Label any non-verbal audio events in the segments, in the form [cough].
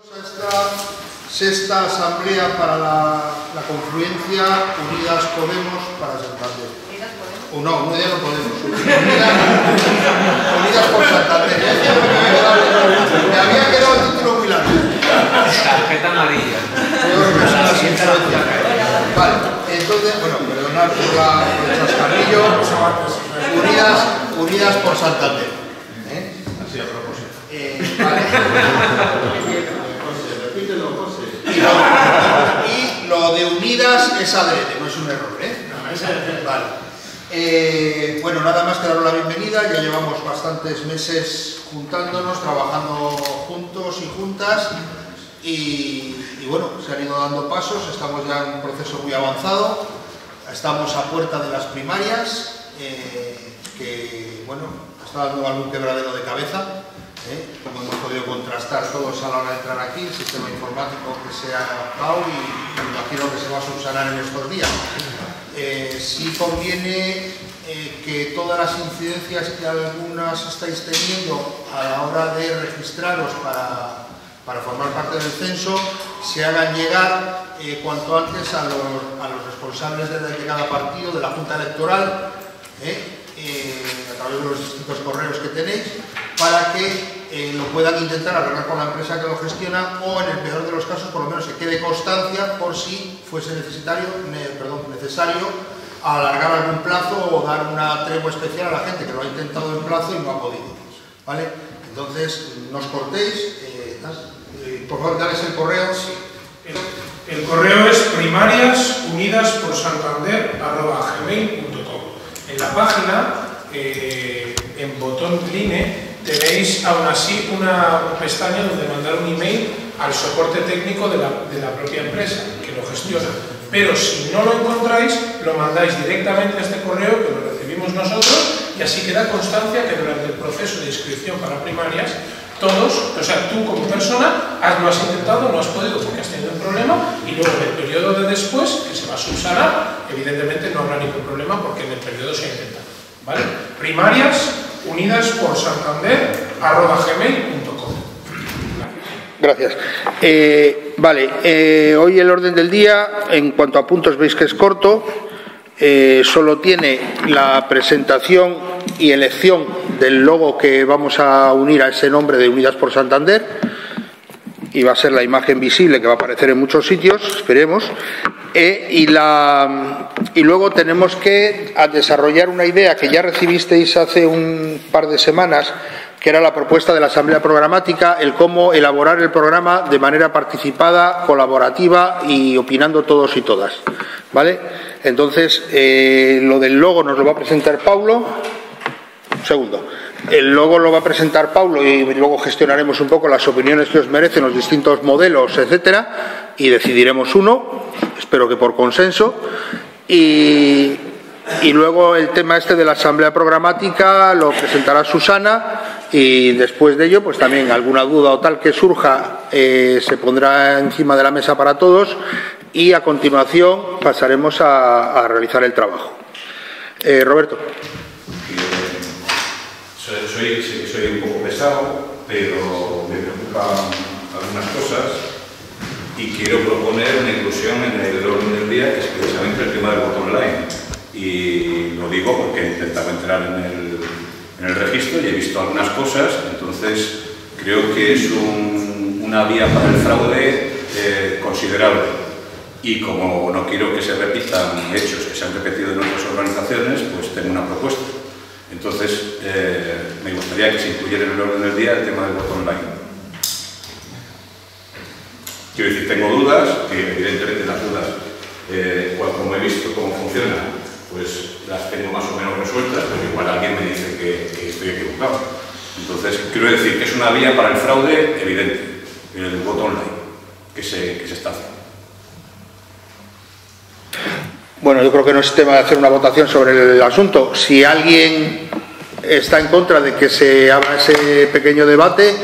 Esta sexta asamblea para la, la confluencia Unidas Podemos para Santander. O no, Unidas no Podemos. Unidas, Unidas por Santander. Me había quedado el título muy largo. Tarjeta amarilla. Yo creo que es una sinceridad. Vale, entonces, bueno, perdonad por, la, por el chascarrillo. Unidas, Unidas por Santander. ¿Eh? Así a propósito. Eh, vale. Y lo, de unidas es adrede, no es un error, ¿eh? Vale. Eh, bueno, nada más que daros la bienvenida, ya llevamos bastantes meses juntándonos, trabajando juntos y juntas y, y bueno, se han ido dando pasos, estamos ya en un proceso muy avanzado, estamos a puerta de las primarias, eh, que bueno, está dando algún quebradero de cabeza, ¿eh? como hemos podido contrastar todos a la hora de entrar aquí, el sistema informático que se ha adaptado y me imagino que se va a subsanar en estos días. Eh, sí conviene eh, que todas las incidencias que algunas estáis teniendo a la hora de registraros para, para formar parte del censo se hagan llegar eh, cuanto antes a los, a los responsables de, cada partido, de la Junta Electoral, ¿eh? Eh, a través de los distintos correos que tenéis, para que eh, lo puedan intentar arreglar con la empresa que lo gestiona o en el peor de los casos por lo menos se quede constancia por si fuese necesario, ne- perdón, necesario alargar algún plazo o dar una tregua especial a la gente que lo ha intentado en plazo y no ha podido. ¿Vale? Entonces, no os cortéis, eh, por favor, dales el correo. El, el correo es primariasunidasporsantander.gmail.com la página, eh, en botón Cline, tenéis aún así una pestaña donde mandar un email al soporte técnico de la propia empresa que lo gestiona. Pero si no lo encontráis, lo mandáis directamente a este correo que lo recibimos nosotros y así queda constancia que durante el proceso de inscripción para primarias todos, o sea, tú como persona has, lo has intentado, no has podido porque has tenido un problema y luego en el periodo de después, que se va a subsanar, evidentemente no habrá ningún problema porque en el periodo se ha intentado. ¿Vale? Primarias unidas por santander arroba gmail.com. Gracias. Eh, vale, eh, hoy el orden del día, en cuanto a puntos, veis que es corto. Eh, solo tiene la presentación y elección del logo que vamos a unir a ese nombre de Unidas por Santander. Y va a ser la imagen visible que va a aparecer en muchos sitios, esperemos. Eh, y, la, y luego tenemos que desarrollar una idea que ya recibisteis hace un par de semanas, que era la propuesta de la Asamblea Programática, el cómo elaborar el programa de manera participada, colaborativa y opinando todos y todas. ¿Vale? Entonces, eh, lo del logo nos lo va a presentar Paulo. Un segundo. El logo lo va a presentar Paulo y luego gestionaremos un poco las opiniones que os merecen los distintos modelos, etcétera, y decidiremos uno, espero que por consenso. Y, y luego el tema este de la asamblea programática lo presentará Susana y después de ello, pues también alguna duda o tal que surja eh, se pondrá encima de la mesa para todos y a continuación pasaremos a, a realizar el trabajo. Eh, Roberto. Soy, soy, soy un poco pesado, pero me preocupan algunas cosas y quiero proponer una inclusión en el orden del día, que es precisamente el tema del voto online. Y lo digo porque he intentado entrar en el, en el registro y he visto algunas cosas, entonces creo que es un- una vía para el fraude eh, considerable. Y como no quiero que se repitan hechos que se han repetido en otras organizaciones, pues tengo una propuesta. Entonces, eh, me gustaría que se incluyera en el orden del día el tema del voto online. Quiero decir, tengo dudas, que evidentemente las dudas, eh, como he visto cómo funciona, pues las tengo más o menos resueltas, pero igual alguien me dice que, estoy equivocado. Entonces, quiero decir que es una vía para el fraude evidente, el voto online, que se, está haciendo. Bueno, yo creo que no es tema de hacer una votación sobre el asunto. Si alguien está en contra de que se abra ese pequeño debate,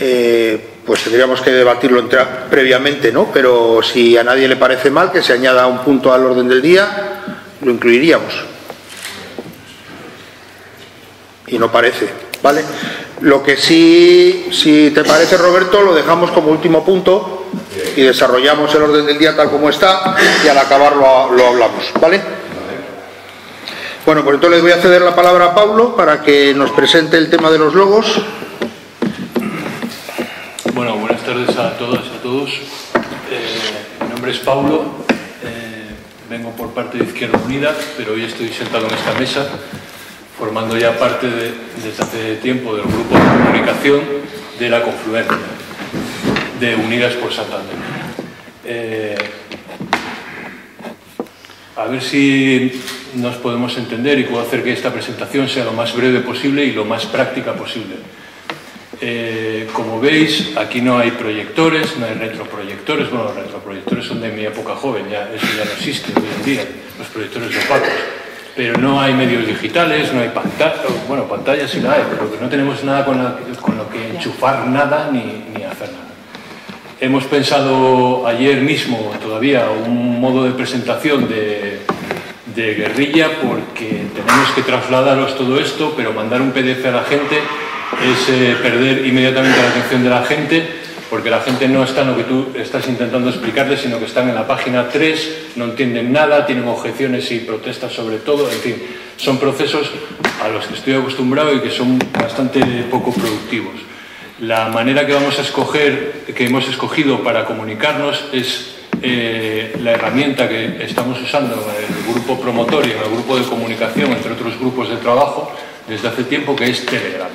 eh, pues tendríamos que debatirlo previamente, ¿no? Pero si a nadie le parece mal que se añada un punto al orden del día, lo incluiríamos. Y no parece, ¿vale? Lo que sí, si te parece Roberto, lo dejamos como último punto y desarrollamos el orden del día tal como está y al acabar lo, hablamos, ¿vale? Bueno, pues entonces le voy a ceder la palabra a Pablo para que nos presente el tema de los logos. Bueno, buenas tardes a todas y a todos. Eh, mi nombre es Paulo, eh, vengo por parte de Izquierda Unida, pero hoy estoy sentado en esta mesa formando ya parte de, desde hace tiempo del grupo de comunicación de la confluencia de Unidas por Santander. Eh, a ver si nos podemos entender y puedo hacer que esta presentación sea lo más breve posible y lo más práctica posible. Eh, como veis, aquí no hay proyectores, no hay retroproyectores. Bueno, los retroproyectores son de mi época joven, ya, eso ya no existe hoy en día, los proyectores opacos. Pero no hay medios digitales, no hay pantallas, bueno, pantallas sí la hay, pero que no tenemos nada con, la- con lo que enchufar nada ni, ni hacer nada. Hemos pensado ayer mismo todavía un modo de presentación de, de guerrilla porque tenemos que trasladaros todo esto, pero mandar un PDF a la gente es eh, perder inmediatamente la atención de la gente porque la gente no está en lo que tú estás intentando explicarles, sino que están en la página 3, no entienden nada, tienen objeciones y protestas sobre todo, en fin, son procesos a los que estoy acostumbrado y que son bastante poco productivos. La manera que vamos a escoger, que hemos escogido para comunicarnos es eh, la herramienta que estamos usando en el grupo promotor y en el grupo de comunicación, entre otros grupos de trabajo, desde hace tiempo, que es Telegram.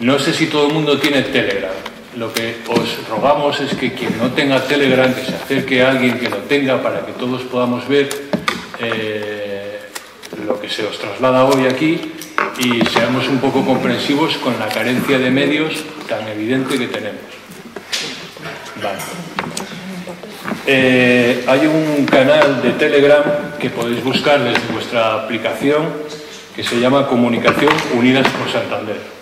No sé si todo el mundo tiene Telegram. Lo que os rogamos es que quien no tenga Telegram, que se acerque a alguien que lo tenga para que todos podamos ver eh, lo que se os traslada hoy aquí y seamos un poco comprensivos con la carencia de medios tan evidente que tenemos. Eh, hay un canal de Telegram que podéis buscar desde vuestra aplicación que se llama Comunicación Unidas por Santander.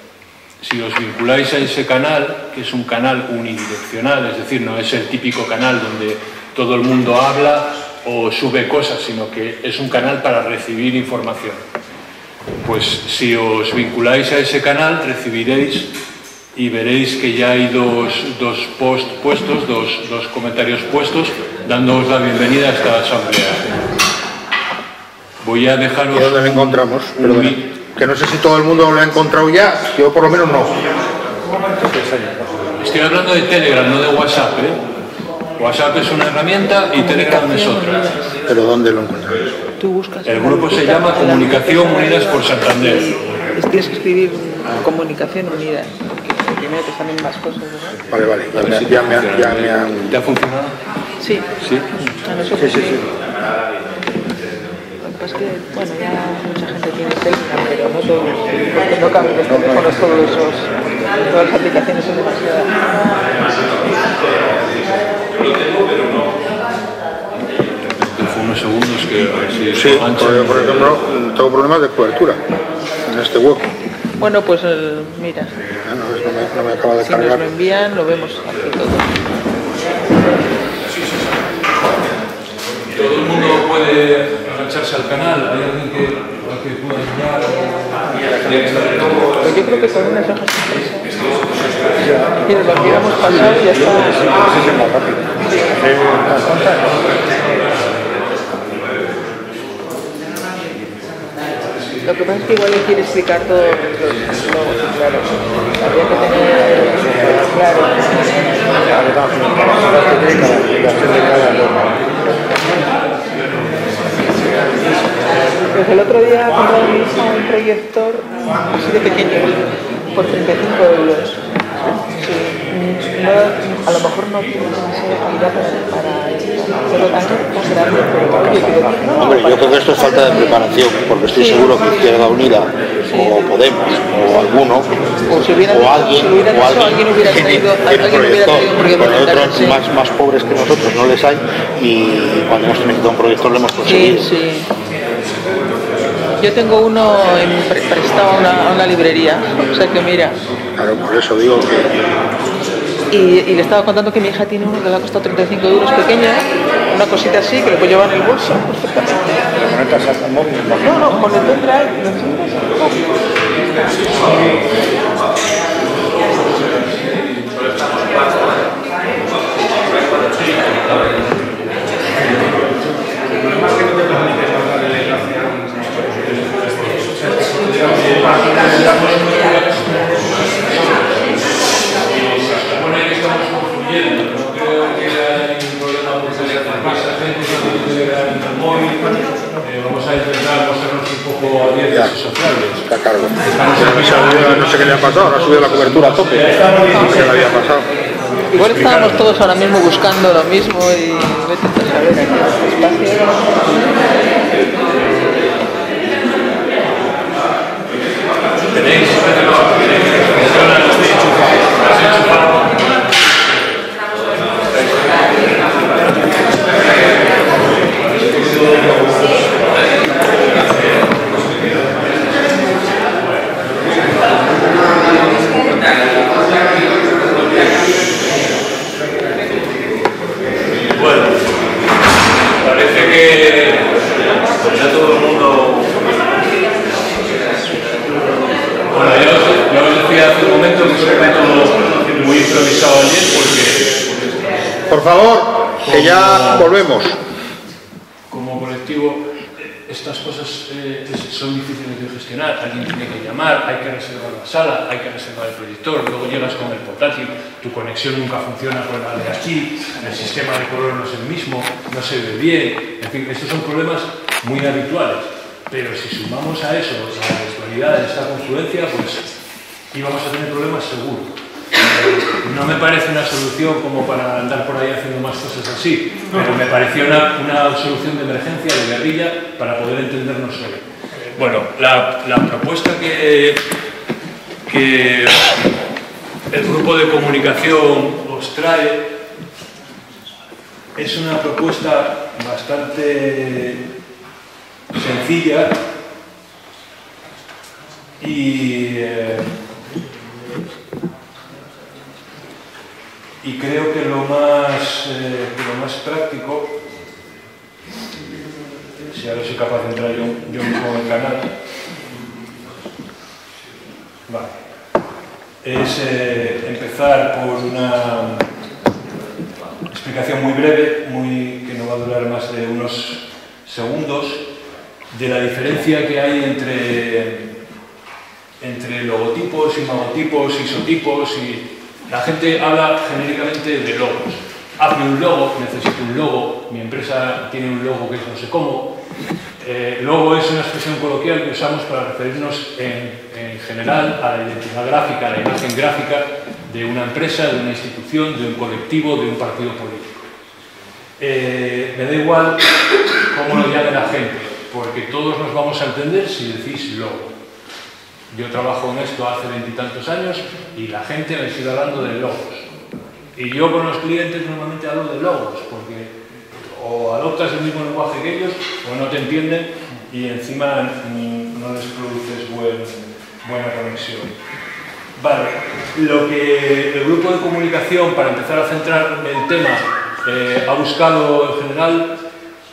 Si os vinculáis a ese canal, que es un canal unidireccional, es decir, no es el típico canal donde todo el mundo habla o sube cosas, sino que es un canal para recibir información. Pues si os vinculáis a ese canal, recibiréis y veréis que ya hay dos, dos posts puestos, dos, dos comentarios puestos, dándoos la bienvenida a esta asamblea. Voy a dejaros... ¿Y dónde lo encontramos? Que no sé si todo el mundo lo ha encontrado ya, yo por lo menos no. Estoy hablando de Telegram, no de WhatsApp. ¿eh? WhatsApp es una herramienta y Telegram es otra. Pero ¿dónde lo encontramos? Tú buscas. El grupo se llama Comunicación Unidas por Santander. Es- Tienes que escribir comunicación unida, porque primero te salen más cosas. Vale, vale, ya me, ya me- ya me han... ¿Te ha funcionado? Sí. Sí. A nosotros sí. Lo que pasa es que, bueno, ya mucha gente tiene Telegram, pero no todos, porque no caben los teléfonos todos esos, todas las aplicaciones son demasiadas. Unos segundos que si Sí, porque, por ejemplo, tengo problemas de cobertura en este hueco. Bueno, pues eh, mira, Ah, no, no me, no me acaba de si nos cargar. lo envían, lo vemos aquí todo. Todo el mundo puede agacharse al canal. ¿Hay alguien que, al que pueda ayudar? Pues yo creo que con unas hojas. Mira, lo y ya está. Sí, sí, más rápido. Lo que pasa es que igual le quiere explicar todo lo, lo- claro. Habría que tener claro. Pues el otro día hija un proyector así de pequeño por 35 euros. Sí, mm, no, a lo mejor no tiene demasiada calidad para, hacerlo tan, tan grande, pero oye, no, Hombre, yo creo que esto es falta de preparación, porque estoy Sí. seguro que Izquierda Unida, o Podemos, o alguno, O si o alguien, si o dicho, alguien hubiera tiene traído- alguien hubiera traído un proyector otros sí. más, más pobres que nosotros no les hay, y cuando hemos necesitado un proyector lo hemos conseguido. Yo tengo uno en pre- prestado a una, a una librería, o sea que mira, Claro, por eso digo que y, y le estaba contando que mi hija tiene uno que le ha costado 35 euros pequeño, una cosita así que le puede llevar en el bolso perfectamente. No, no, con el pendrive, lo enchufas, ¡pum! problema es que no te permite mandar el enlace a un Bueno, que estamos confluyendo, no creo que haya ningún problema porque esa gente no tiene Telegram en el móvil. Eh, vamos a intentar mostrarnos un poco abiertos y sociables. Está a cargo. Estamos No sé qué le ha pasado, ahora ha subido la cobertura a tope. No sé qué le había pasado. Igual estábamos todos ahora mismo buscando lo mismo y vete a saber aquí en espacio. Tenéis, funciona, lo estoy enchufado. Lo has enchufado. Bueno, parece que ya todo el mundo Bueno, yo os, yo os decía muy improvisado ayer porque Por favor, que ya volvemos. como colectivo estas cosas eh, son difíciles de gestionar. Alguien tiene que llamar, hay que reservar la sala, hay que reservar el proyector, luego llegas con el portátil, tu conexión nunca funciona con la de aquí, el sistema de color no es el mismo, no se ve bien. En fin, estos son problemas muy habituales. Pero si sumamos a eso la virtualidad de esta confluencia, pues íbamos a tener problemas seguro. No me parece una solución como para andar por ahí haciendo más cosas así, pero me pareció una, una solución de emergencia, de guerrilla, para poder entendernos hoy. Bueno, la, la propuesta que, que el grupo de comunicación os trae es una propuesta bastante sencilla y... eh, y creo que lo más, eh, lo más práctico, si ahora soy capaz de entrar yo, yo mismo en el canal, vale, es eh, empezar por una explicación muy breve, muy, que no va a durar más de unos segundos, de la diferencia que hay entre, entre logotipos, imagotipos, isotipos y la gente habla genéricamente de logos. Hazme un logo, necesito un logo, mi empresa tiene un logo que es no sé cómo. Eh, logo es una expresión coloquial que usamos para referirnos en, en general a la identidad gráfica, a la imagen gráfica de una empresa, de una institución, de un colectivo, de un partido político. Eh, me da igual cómo lo llame la gente, porque todos nos vamos a entender si decís logo. Yo trabajo en esto hace veintitantos años y la gente me sigue hablando de logos. Y yo con los clientes normalmente hablo de logos, porque o adoptas el mismo lenguaje que ellos o no te entienden y encima no les produces buen- buena conexión. Vale, lo que el grupo de comunicación, para empezar a centrar el tema, eh, ha buscado en general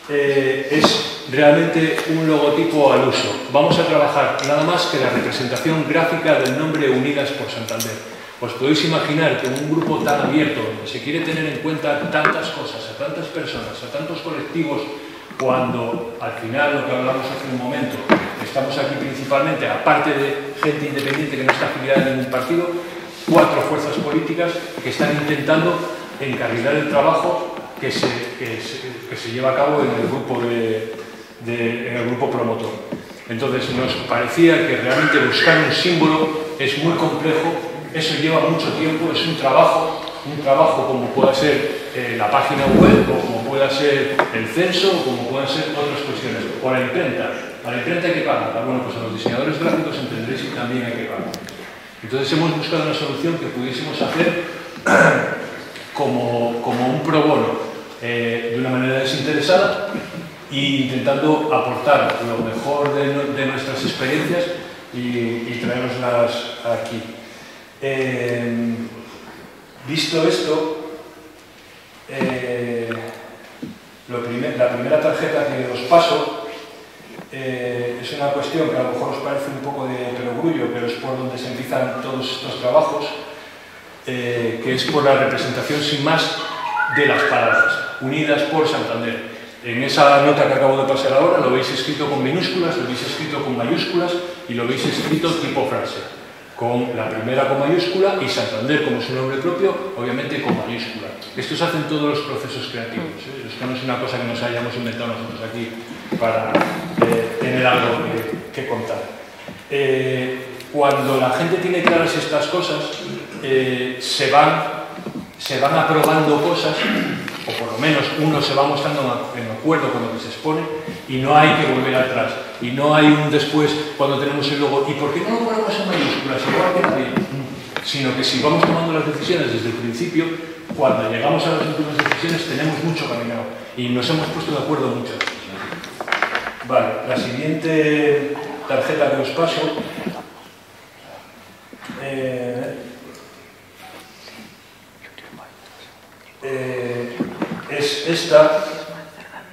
eh, es realmente un logotipo al uso. Vamos a trabajar nada más que la representación gráfica del nombre Unidas por Santander. Os podéis imaginar que un grupo tan abierto, donde se quiere tener en cuenta tantas cosas, a tantas personas, a tantos colectivos, cuando al final, lo que hablamos hace un momento, estamos aquí principalmente, aparte de gente independiente que no está afiliada en ningún partido, cuatro fuerzas políticas que están intentando encarrilar el trabajo que se, que se- que se lleva a cabo en el grupo, de, en el grupo promotor. Entonces nos parecía que realmente buscar un símbolo es muy complejo, eso lleva mucho tiempo, es un trabajo, un trabajo como pueda ser eh, la página web o como pueda ser el censo o como puedan ser otras cuestiones. O la imprenta. A la imprenta hay que pagar. Bueno, pues a los diseñadores gráficos entendréis que también hay que pagar. Entonces hemos buscado una solución que pudiésemos hacer [clears throat] como, como un pro bono, eh, de una manera desinteresada e intentando aportar lo mejor de, nuestras experiencias y, y traernoslas aquí. Eh, visto esto, eh, la primera tarjeta que os paso es una cuestión que a lo mejor os parece un poco de perogrullo, pero es por donde se empiezan todos estos trabajos. que es por la representación sin más de las palabras, unidas por Santander. En esa nota que acabo de pasar ahora lo veis escrito con minúsculas, lo veis escrito con mayúsculas y lo veis escrito tipo frase, con la primera con mayúscula y Santander como su nombre propio, obviamente con mayúscula. Esto se hace en todos los procesos creativos, ¿eh? esto no es una cosa que nos hayamos inventado nosotros aquí para eh, tener algo que, que contar. Eh, cuando la gente tiene claras estas cosas, eh, se, van, se van aprobando cosas, o por lo menos uno se va mostrando en acuerdo con lo que se expone, y no hay que volver atrás. Y no hay un después cuando tenemos el logo, ¿y por qué no lo ponemos en mayúsculas? Igual que nadie. Sino que si vamos tomando las decisiones desde el principio, cuando llegamos a las últimas decisiones tenemos mucho caminado y nos hemos puesto de acuerdo muchas veces. Vale, la siguiente tarjeta que os paso eh, es esta,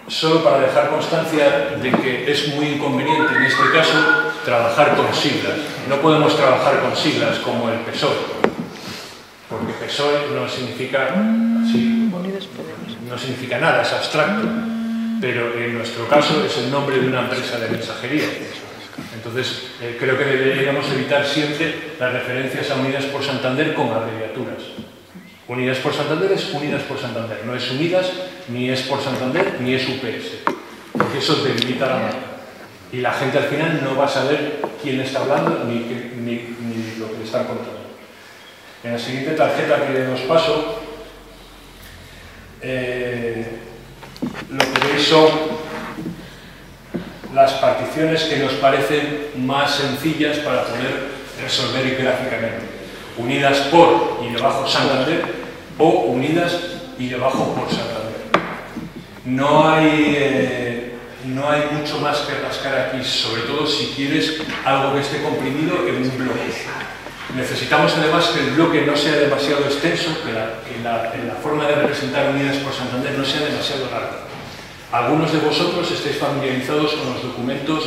solo para dejar constancia de que es muy inconveniente en este caso trabajar con siglas. No podemos trabajar con siglas como el PSOE, porque PSOE no significa, sí, no significa nada, es abstracto, pero en nuestro caso es el nombre de una empresa de mensajería. Entonces, eh, creo que deberíamos evitar siempre las referencias a Unidas por Santander con abreviaturas. Unidas por Santander es Unidas por Santander, no es Unidas, ni es por Santander, ni es UPS, porque eso debilita la marca. Y la gente al final no va a saber quién está hablando ni, lo que le están contando. En la siguiente tarjeta que os paso, eh, lo que veis son las particiones que nos parecen más sencillas para poder resolver gráficamente. Unidas por y debajo Santander o unidas y debajo por Santander. No hay, eh, no hay mucho más que rascar aquí, sobre todo si quieres algo que esté comprimido en un bloque. Necesitamos además que el bloque no sea demasiado extenso, que la, que la, forma de representar unidas por Santander no sea demasiado larga. Algunos de vosotros estáis familiarizados con los documentos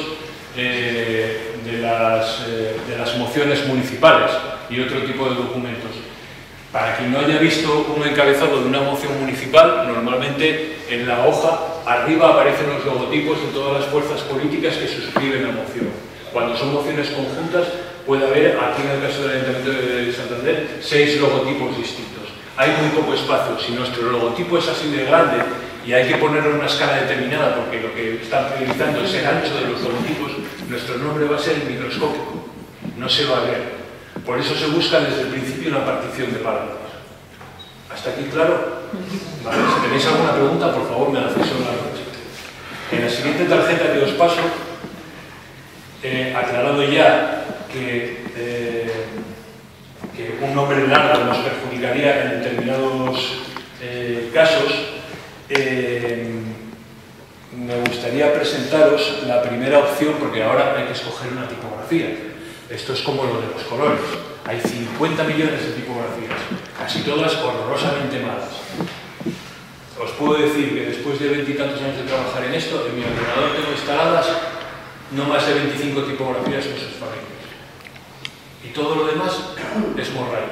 eh, de, las, eh, de, las, mociones municipales y otro tipo de documentos. Para quien no haya visto un encabezado de una moción municipal, normalmente en la hoja arriba aparecen los logotipos de todas las fuerzas políticas que suscriben la moción. Cuando son mociones conjuntas puede haber, aquí en el caso del Ayuntamiento de Santander, seis logotipos distintos. Hay muy poco espacio. Si nuestro logotipo es así de grande y hay que ponerlo en una escala determinada porque lo que están priorizando es el ancho de los logotipos, nuestro nombre va a ser microscópico, no se va a ver. Por eso se busca desde el principio una partición de palabras. ¿Hasta aquí claro? Si tenéis alguna pregunta, por favor me la hacéis en la noche. En la siguiente tarjeta que os paso, eh, aclarado ya que, eh, que, un nombre largo nos perjudicaría en determinados eh, casos, me gustaría presentaros la primera opción, porque ahora hay que escoger una tipografía. Esto es como lo de los colores. Hay 50 millones de tipografías, casi todas horrorosamente malas. Os puedo decir que después de veintitantos años de trabajar en esto, en mi ordenador tengo instaladas no más de 25 tipografías con sus familias. Y todo lo demás [clears throat] es morral.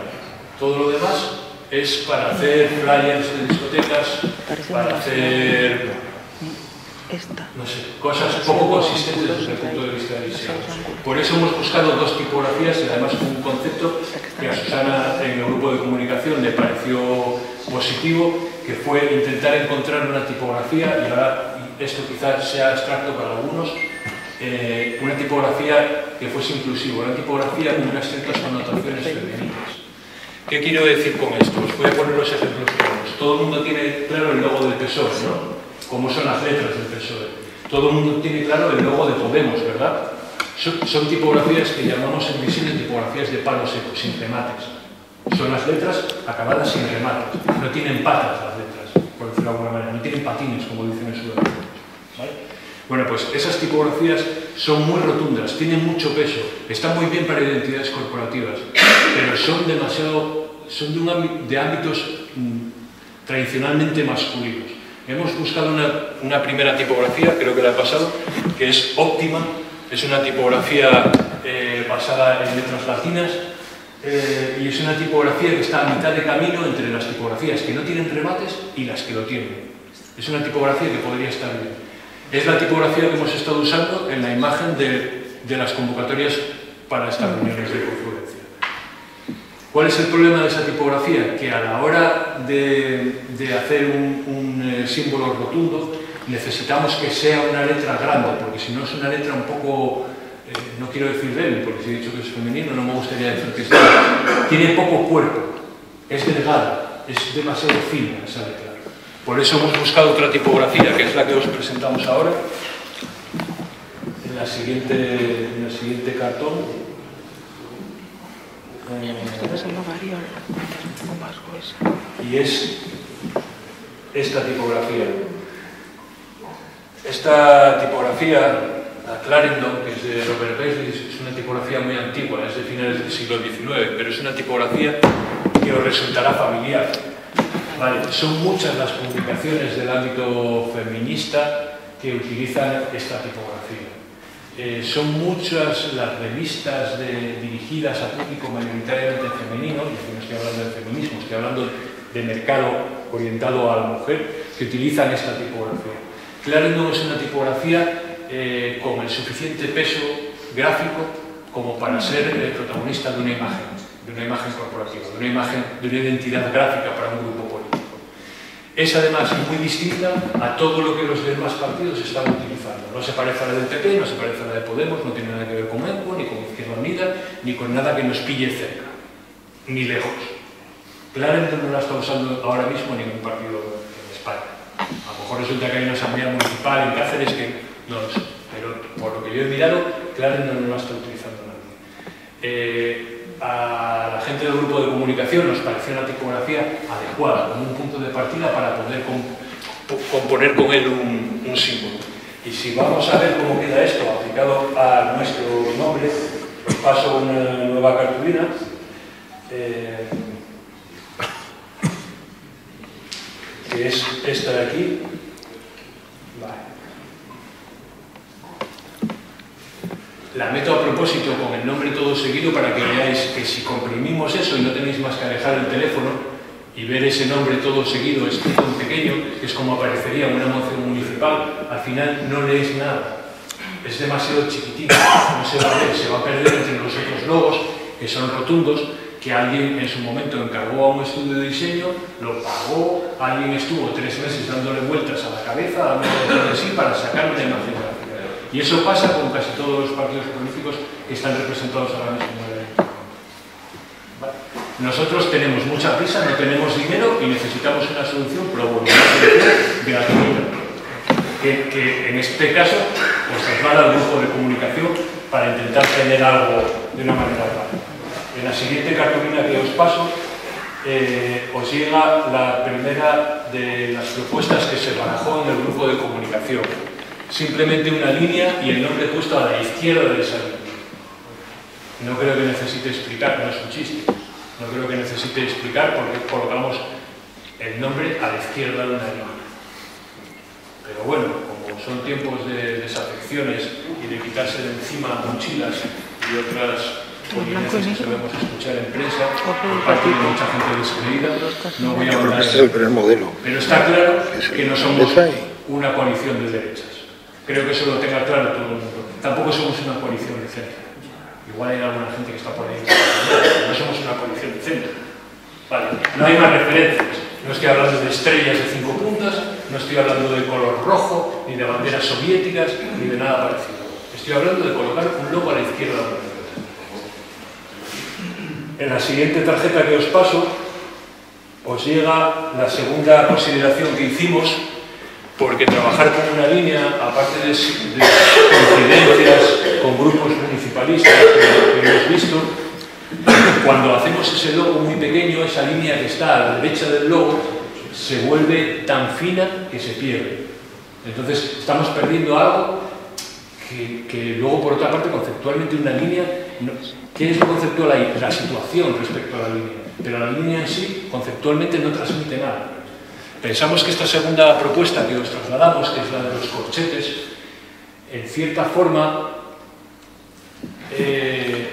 Todo lo demás es para hacer flyers de discotecas, para hacer no sé, cosas poco consistentes desde el punto de vista del diseño. Por eso hemos buscado dos tipografías y además un concepto que a Susana en el grupo de comunicación le pareció positivo, que fue intentar encontrar una tipografía, y ahora esto quizás sea abstracto para algunos, eh, una tipografía que fuese inclusiva, una tipografía con unas ciertas connotaciones femeninas. ¿Qué quiero decir con esto? Os voy a poner los ejemplos claros. Todo el mundo tiene claro el logo del PSOE, ¿no? Cómo son las letras del PSOE. Todo el mundo tiene claro el logo de Podemos, ¿verdad? Son, son tipografías que llamamos en diseño tipografías de palo seco, sin remates. Son las letras acabadas sin remates. No tienen patas las letras, por decirlo de alguna manera. No tienen patines, como dicen en Sudamérica. ¿Vale? Bueno, pues esas tipografías son muy rotundas, tienen mucho peso, están muy bien para identidades corporativas, pero son demasiado, son de, un, de ámbitos mmm, tradicionalmente masculinos. Hemos buscado una, primera tipografía, creo que la he pasado, que es óptima, es una tipografía eh, basada en letras latinas, eh, y es una tipografía que está a mitad de camino entre las tipografías que no tienen remates y las que lo tienen. Es una tipografía que podría estar bien. Es la tipografía que hemos estado usando en la imagen de, las convocatorias para estas reuniones de confluencia. ¿Cuál es el problema de esa tipografía? Que a la hora de, hacer un, un eh, símbolo rotundo necesitamos que sea una letra grande, porque si no es una letra un poco eh, no quiero decir débil, porque si he dicho que es femenino, no me gustaría decir que es débil. Tiene poco cuerpo, es delgada, es demasiado fina esa letra. Por eso hemos buscado otra tipografía, que es la que os presentamos ahora, en, la siguiente, en el siguiente cartón. Y es esta tipografía. Esta tipografía, la Clarendon, que es de Robert Paisley, es una tipografía muy antigua, es de finales del siglo XIX, pero es una tipografía que os resultará familiar. Vale, son muchas las publicaciones del ámbito feminista que utilizan esta tipografía. Eh, son muchas las revistas dirigidas a público mayoritariamente femenino, y aquí no estoy hablando de feminismo, estoy hablando de mercado orientado a la mujer, que utilizan esta tipografía. Clarendon es una tipografía eh, con el suficiente peso gráfico como para ser el protagonista de una imagen, de una imagen corporativa, de una imagen, de una identidad gráfica para un grupo. es además muy distinta a todo lo que los demás partidos están utilizando. No se parece a la del PP, no se parece a la de Podemos, no tiene nada que ver con ENCO, ni con Izquierda Unida, ni con nada que nos pille cerca, ni lejos. Claramente no la está usando ahora mismo ningún partido en España. A lo mejor resulta que hay una asamblea municipal en Cáceres que no lo sé, pero por lo que yo he mirado, Claramente no la está utilizando nadie. Eh, a la gente del grupo de comunicación nos pareció una tipografía adecuada, como un punto de partida para poder com- po- componer con él un, un símbolo. Y si vamos a ver cómo queda esto aplicado a nuestro nombre, os paso una nueva cartulina. eh, que es esta de aquí. Vale. La meto a propósito con el nombre todo seguido para que veáis que si comprimimos eso y no tenéis más que alejar el teléfono y ver ese nombre todo seguido escrito en pequeño, que es como aparecería una moción municipal, al final no leéis nada. Es demasiado chiquitito, no se va a ver, se va a perder entre los otros logos, que son rotundos, que alguien en su momento encargó a un estudio de diseño, lo pagó, alguien estuvo tres meses dándole vueltas a la cabeza, dándole de sí para sacar una imagen. Y eso pasa con casi todos los partidos políticos que están representados ahora mismo en el Vale. Nosotros tenemos mucha prisa, no tenemos dinero y necesitamos una solución pro gratuita. Que, que en este caso pues traslada al grupo de comunicación para intentar tener algo de una manera clara. En la siguiente cartulina que os paso, eh, os llega la primera de las propuestas que se barajó en el grupo de comunicación. Simplemente una línea y el nombre puesto a la izquierda de esa línea. No creo que necesite explicar, no es un chiste. No creo que necesite explicar porque colocamos el nombre a la izquierda de una línea. Pero bueno, como son tiempos de desafecciones y de quitarse de encima mochilas y otras políticas que solemos escuchar en prensa por parte de mucha gente descreída, no voy a mandar Ese es el primer modelo. pero está claro que no somos una coalición de derechas. creo que eso lo tenga claro todo el mundo. Tampoco somos una coalición de centro. Igual hay alguna gente que está por ahí. No somos una coalición de centro. Vale, no hay más referencias. No estoy hablando de estrellas de cinco puntas, no estoy hablando de color rojo, ni de banderas soviéticas, ni de nada parecido. Estoy hablando de colocar un logo a la izquierda de la En la siguiente tarjeta que os paso, os llega la segunda consideración que hicimos porque trabajar con una línea, aparte de, de coincidencias con grupos municipalistas que, hemos visto, cuando hacemos ese logo muy pequeño, esa línea que está a la derecha del logo se vuelve tan fina que se pierde. Entonces estamos perdiendo algo que, que luego, por otra parte, conceptualmente una línea, no, ¿qué es lo conceptual ahí? La situación respecto a la línea. Pero la línea en sí, conceptualmente, no transmite nada. Pensamos que esta segunda propuesta que os trasladamos, que es la de los corchetes, en cierta forma, eh,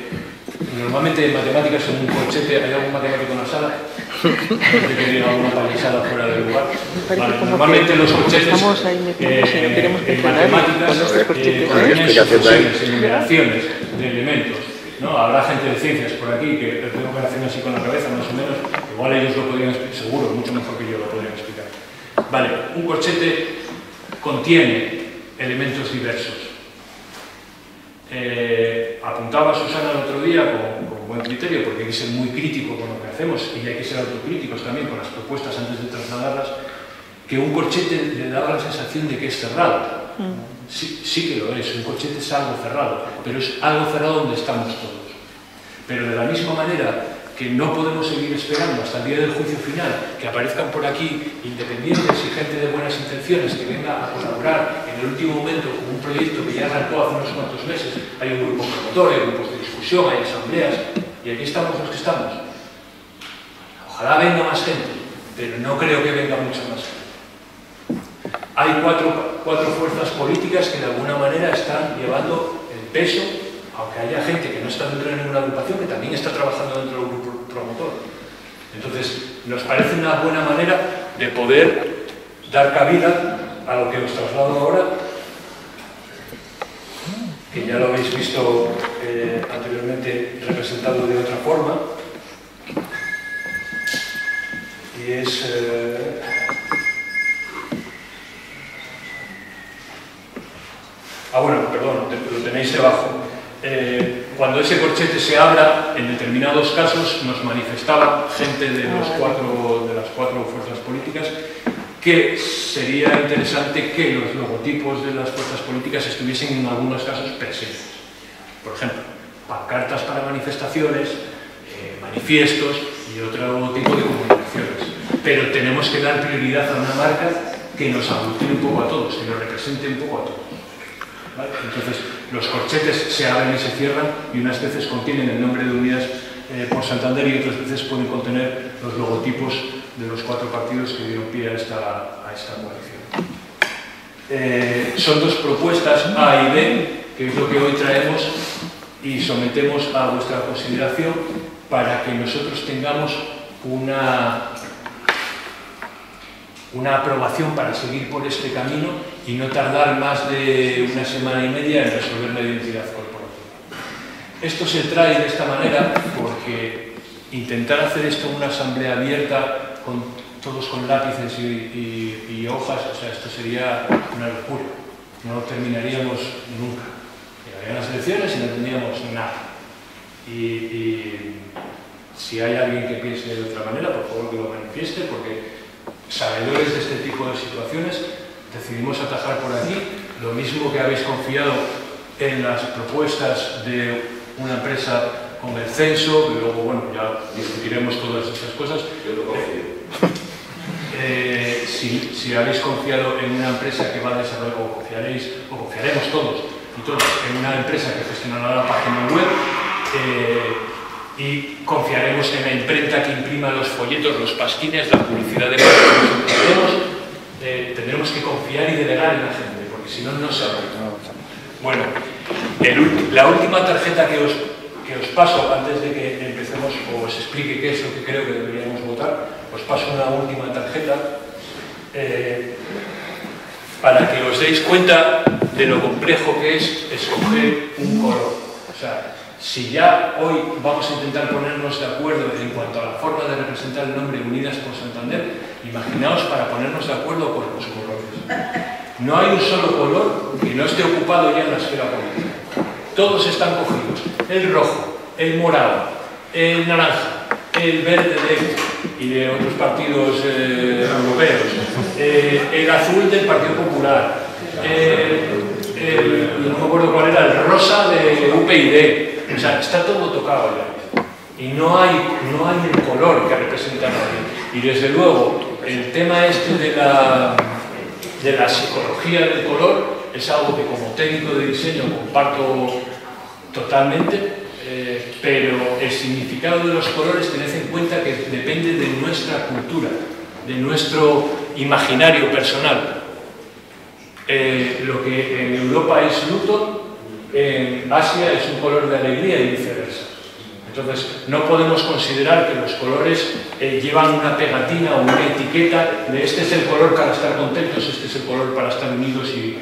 Normalmente en matemáticas en un corchete, ¿hay algún matemático en la sala? ¿Te quería alguna palisada fuera del lugar? Vale, normalmente que los corchetes que en matemáticas con nuestros corchetes, eh, ¿eh? contienen sucesiones, enumeraciones de elementos. ¿no? Habrá gente de ciencias por aquí que tengo que hacer así con la cabeza, más o menos. Igual ellos lo podrían explicar, seguro, mucho mejor que yo lo podrían explicar. Vale, un corchete contiene elementos diversos. Eh, apuntaba Susana el otro día con, con, buen criterio, porque hay que ser muy crítico con lo que hacemos y hay que ser autocríticos también con las propuestas antes de trasladarlas, que un corchete le daba la sensación de que es cerrado. Mm. Sí, sí que lo es, un corchete es algo cerrado, pero es algo cerrado donde estamos todos. Pero de la misma manera que no podemos seguir esperando hasta el día del juicio final que aparezcan por aquí independientes y gente de buenas intenciones que venga a colaborar en el último momento con un proyecto que ya arrancó hace unos cuantos meses. Hay un grupo promotor, hay grupos de discusión, hay asambleas y aquí estamos los que estamos. Ojalá venga más gente, pero no creo que venga mucha más gente. Hay cuatro, cuatro fuerzas políticas que de alguna manera están llevando el peso aunque haya gente que no está dentro de ninguna agrupación, que también está trabajando dentro del grupo promotor. Entonces, nos parece una buena manera de poder dar cabida a lo que os traslado ahora, que ya lo habéis visto eh, anteriormente representado de otra forma, y es... eh, Ah, bueno, perdón, lo tenéis debajo. Eh, cuando ese corchete se abra, en determinados casos nos manifestaba gente de, los cuatro, de las cuatro fuerzas políticas que sería interesante que los logotipos de las fuerzas políticas estuviesen en algunos casos presentes. Por ejemplo, pancartas para manifestaciones, eh, manifiestos y otro tipo de comunicaciones. Pero tenemos que dar prioridad a una marca que nos aglutine un poco a todos, que nos represente un poco a todos. Entonces, los corchetes se abren y se cierran y unas veces contienen el nombre de Unidas eh, por Santander y otras veces pueden contener los logotipos de los cuatro partidos que dieron pie a esta, a esta coalición. Eh, son dos propuestas A y B, que es lo que hoy traemos y sometemos a vuestra consideración para que nosotros tengamos una, una aprobación para seguir por este camino y no tardar más de una semana y media en resolver la identidad corporativa. Esto se trae de esta manera porque intentar hacer esto en una asamblea abierta, con, todos con lápices y, y- y hojas, o sea, esto sería una locura. No terminaríamos nunca. Llegarían las elecciones y no tendríamos nada. Y, y si hay alguien que piense de otra manera, por favor que lo manifieste, porque sabedores de este tipo de situaciones decidimos atajar por aquí, lo mismo que habéis confiado en las propuestas de una empresa con el censo, que luego, bueno, ya discutiremos todas esas cosas. Yo lo confío. [laughs] Eh, si, si habéis confiado en una empresa que va a desarrollar, o confiaréis, o confiaremos todos y todos en una empresa que gestionará la página web, eh, y confiaremos en la imprenta que imprima los folletos, los pasquines, la publicidad de tenemos, eh, tendremos que confiar y delegar en la gente, porque si no, no se. Bueno, el la última tarjeta que os, que os paso antes de que empecemos o os explique qué es lo que creo que deberíamos votar, os paso una última tarjeta eh, para que os deis cuenta de lo complejo que es escoger un color. Si ya hoy vamos a intentar ponernos de acuerdo en cuanto a la forma de representar el nombre Unidas por Santander, imaginaos para ponernos de acuerdo con los colores. No hay un solo color que no esté ocupado ya en la esfera política. Todos están cogidos. El rojo, el morado, el naranja, el verde de, y de otros partidos eh, europeos, eh, el azul del Partido Popular, eh, el, no me acuerdo cuál era, el rosa de UPyD. O sea, está todo tocado ya. Y no hay, no hay un color que represente a nadie. Y desde luego, el tema este de la, de la psicología del color es algo que como técnico de diseño comparto totalmente, eh, pero el significado de los colores tened en cuenta que depende de nuestra cultura, de nuestro imaginario personal. Eh, lo que en Europa es luto, en Asia es un color de alegría y viceversa. Entonces, no podemos considerar que los colores eh, llevan una pegatina o una etiqueta de este es el color para estar contentos, este es el color para estar unidos y,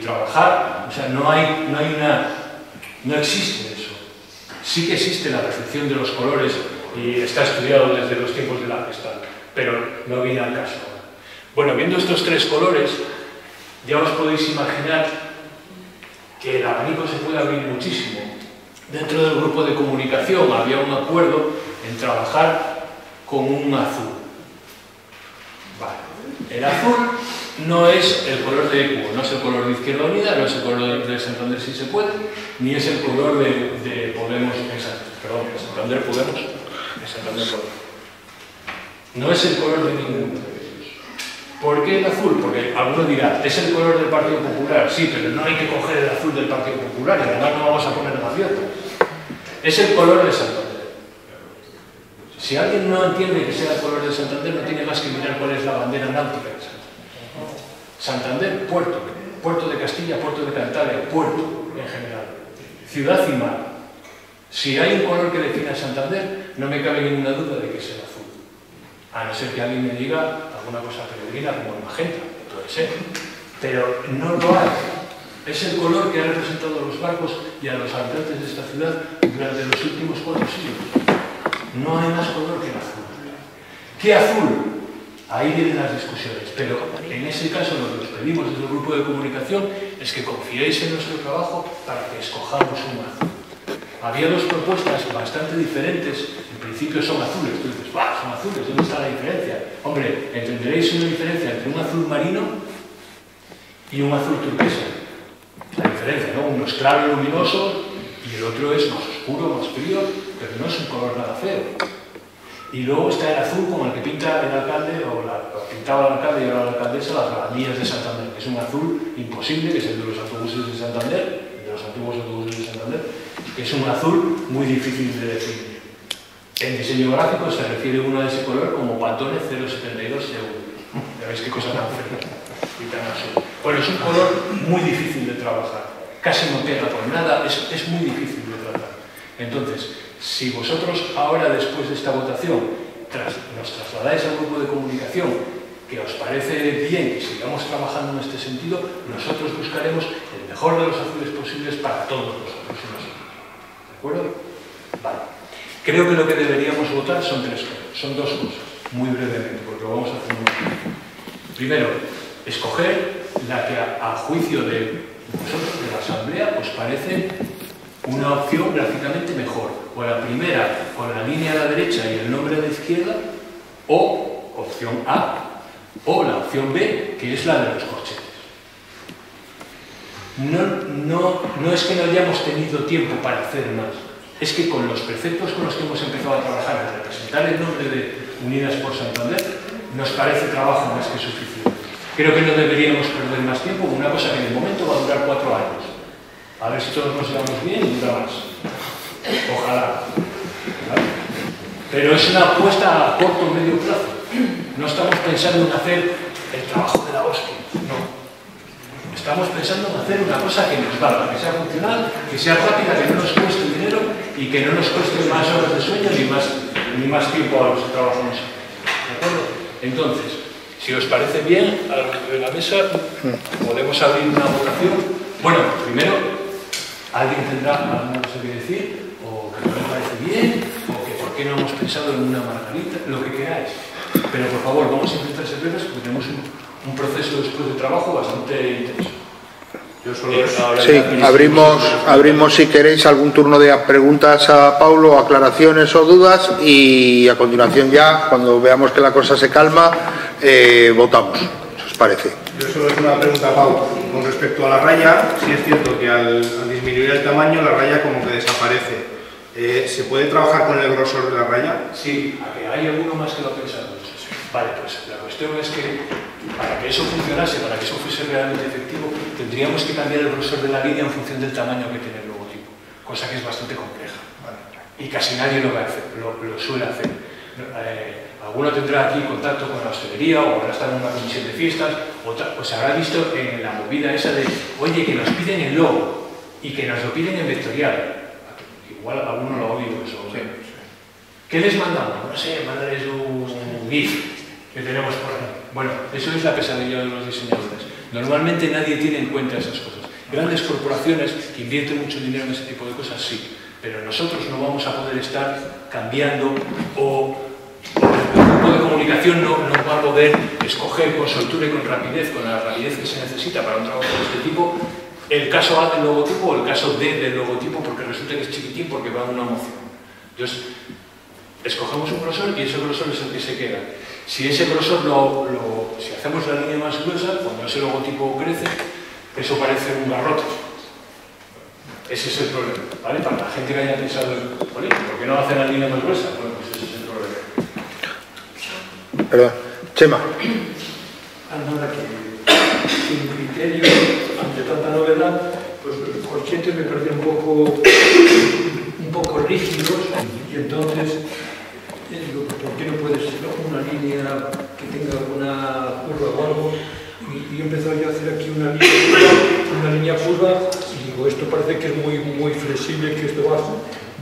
trabajar. O sea, no hay, no hay una... no existe eso. Sí que existe la percepción de los colores y está estudiado desde los tiempos de la Gestalt, pero no viene al caso. Bueno, viendo estos tres colores, ya os podéis imaginar que el abanico se puede abrir muchísimo. Dentro del grupo de comunicación había un acuerdo en trabajar con un azul. El azul no es el color de ECU, no es el color de Izquierda Unida, no es el color de Santander si se puede, ni es el color de, de Podemos, perdón, de Santander Podemos, de Santander Podemos. No es el color de ninguno. ¿Por qué el azul? Porque alguno dirá, es el color del Partido Popular, sí, pero no hay que coger el azul del Partido Popular y además no vamos a poner gaviota. Es el color de Santander. Si alguien no entiende que sea el color de Santander, no tiene más que mirar cuál es la bandera náutica de Santander. Santander, puerto. Puerto de Castilla, puerto de Cantabria, puerto en general. Ciudad y mar. Si hay un color que define a Santander, no me cabe ninguna duda de que es el azul. A no ser que alguien me diga alguna cosa peregrina como el magenta, puede ser, pero no lo hay. Es el color que ha representado a los barcos y a los habitantes de esta ciudad durante los últimos cuatro siglos. No hay más color que el azul. ¿Qué azul? Ahí vienen las discusiones, pero en ese caso lo que os pedimos desde el grupo de comunicación es que confiéis en nuestro trabajo para que escojamos un azul. Había dos propuestas bastante diferentes en principio son azules, tú dices, ¡bah! Son azules, ¿dónde está la diferencia? Hombre, entenderéis una diferencia entre un azul marino y un azul turquesa. La diferencia, ¿no? Uno es claro y luminoso y el otro es más oscuro, más frío, pero no es un color nada feo. Y luego está el azul como el que pinta el alcalde, o, o pintaba el alcalde y ahora la alcaldesa, las granillas de Santander, que es un azul imposible, que es el de los autobuses de Santander, de los antiguos autobuses de Santander, que es un azul muy difícil de definir. En diseño gráfico se refiere uno de ese color como Pantone 072 EU. Ya veis qué cosa tan fea y tan azul. Bueno, es un color muy difícil de trabajar. Casi no pega con nada, es, es muy difícil de tratar. Entonces, si vosotros ahora, después de esta votación, nos trasladáis al grupo de comunicación que os parece bien que sigamos trabajando en este sentido, nosotros buscaremos el mejor de los azules posibles para todos nosotros y nosotros. ¿De acuerdo? Vale. Creo que lo que deberíamos votar son tres cosas, son dos cosas, muy brevemente, porque lo vamos a hacer muy. Primero, escoger la que a, a juicio de vosotros, de la Asamblea, os parece una opción gráficamente mejor, o la primera con la línea a la derecha y el nombre a la izquierda, o opción A, o la opción B, que es la de los corchetes. No, no, no es que no hayamos tenido tiempo para hacer más, es que con los preceptos con los que hemos empezado a trabajar en representar el nombre de Unidas por Santander, nos parece trabajo más que suficiente. Creo que no deberíamos perder más tiempo, una cosa que de momento va a durar cuatro años. A ver si todos nos llevamos bien y dura más. Ojalá. Pero es una apuesta a corto o medio plazo. No estamos pensando en hacer el trabajo de la hostia. No. Estamos pensando en hacer una cosa que nos valga, que sea funcional, que sea rápida, que no nos cueste dinero y que no nos cueste más horas de sueño ni más, ni más tiempo a los que trabajamos. ¿De acuerdo? Entonces, si os parece bien, a la mesa podemos abrir una votación. Bueno, primero, alguien tendrá alguna cosa que decir, o que no le parece bien, o que por qué no hemos pensado en una margarita, lo que queráis. Pero por favor, vamos a intentar ser porque tenemos un, un proceso después de trabajo bastante intenso. Yo solo ahora Sí, abrimos, abrimos si queréis algún turno de preguntas a Paulo, aclaraciones o dudas y a continuación ya, cuando veamos que la cosa se calma, eh, votamos, os parece. Yo solo es una pregunta, Pau. Con respecto a la raya, sí es cierto que al, al disminuir el tamaño, la raya como que desaparece. Eh, ¿Se puede trabajar con el grosor de la raya? Sí, a que hay alguno más que lo ha pensado. Vale, pues la cuestión es que para que eso funcionase, para que eso fuese realmente efectivo, tendríamos que cambiar el grosor de la línea en función del tamaño que tiene el logotipo, cosa que es bastante compleja. Y casi nadie lo, va a hacer, lo, lo suele hacer. Eh, alguno tendrá aquí contacto con la hostelería o habrá estado en una comisión de fiestas o, se habrá visto en la movida esa de, oye, que nos piden el logo y que nos lo piden en vectorial. Igual alguno lo ha oído eso. ¿Qué les mandamos? No sé, mandarles un GIF que tenemos por ahí. Bueno, eso es la pesadilla de los diseñadores. Normalmente nadie tiene en cuenta esas cosas. Grandes corporaciones que invierten mucho dinero en ese tipo de cosas, sí. Pero nosotros no vamos a poder estar cambiando o el grupo de comunicación no, va a poder escoger con soltura y con rapidez, con la rapidez que se necesita para un trabajo de este tipo, el caso A del logotipo o el caso D del logotipo porque resulta que es chiquitín porque va a una moción. Entonces, escogemos un grosor y ese grosor es el que se queda. Si ese grosor lo, lo, si hacemos la línea más gruesa, cuando ese logotipo crece, eso parece un garrote. Ese es el problema, ¿vale? Para la gente que haya pensado, ¿vale? ¿por qué no hacen la línea más gruesa? Bueno, pues ese es el problema. Perdón. Chema. Ah, nada, que sin criterio, ante tanta novedad, pues los corchetes me parecen un poco, un poco rígidos y entonces digo, por que no puede ser una línea que tenga alguna curva o algo? Y, e empezou yo a hacer aquí una línea, una línea curva, y digo, esto parece que es muy, muy flexible, que esto va,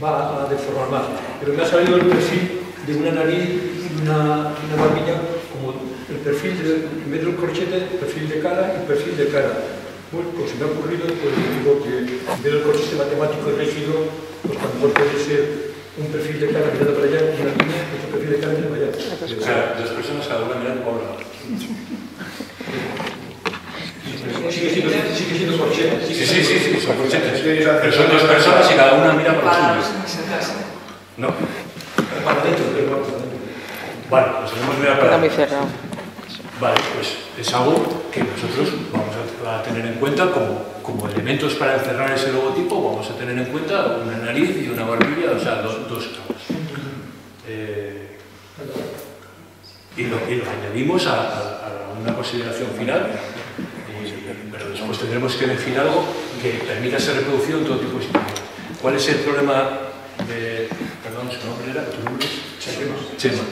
va a deformar más. Pero me ha salido el perfil de una nariz y una, una barbilla, como el perfil de, en vez del corchete, el perfil de cara y perfil de cara. Bueno, pues se me ha ocurrido, pues digo que en vez del corchete matemático rígido, pues tampoco puede ser un perfil de cara mirando para allá, una línea, otro perfil de cara mirando para allá. O sea, dos personas cada una mirando para un lado. Sigue siendo, sigue siendo corchete. Sí, sí, sí, sí, son corchetes. Pero son dos personas y cada una mira para el suyo. No. Para adentro, pero. Vale, pues tenemos mirar para muy cerrado. Vale, pues es algo que nosotros vamos a, a tener en cuenta como, como elementos para encerrar ese logotipo, vamos a tener en cuenta una nariz y una barbilla, o sea, dos, dos caras. Eh, y, lo, y lo añadimos a, a- a una consideración final, y- pero después tendremos que elegir algo que permita esa reproducción en todo tipo de situaciones. ¿Cuál es el problema de... Perdón, su nombre era... ¿Tu nombre es? Chema. Chema.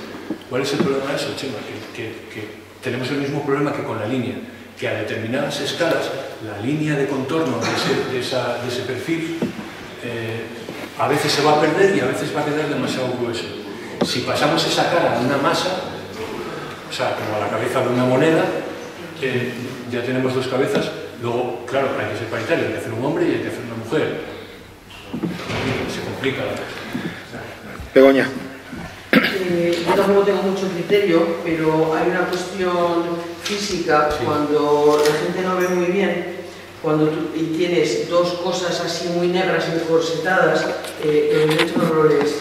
¿Cuál es el problema de eso, Chema? Que, que- que tenemos el mismo problema que con la línea, que a determinadas escalas la línea de contorno de ese, de esa- de ese perfil eh, a veces se va a perder y a veces va a quedar demasiado grueso. Si pasamos esa cara a una masa, o sea, como a la cabeza de una moneda, eh, ya tenemos dos cabezas, luego, claro, hay que ser paritario, hay que hacer un hombre y hay que hacer una mujer. Se complica la cosa. Begoña. Eh, yo tampoco tengo mucho criterio, pero hay una cuestión física Sí. cuando la gente no ve muy bien, cuando tú y tienes dos cosas así muy negras y corsetadas, eh, el derecho no lo lees.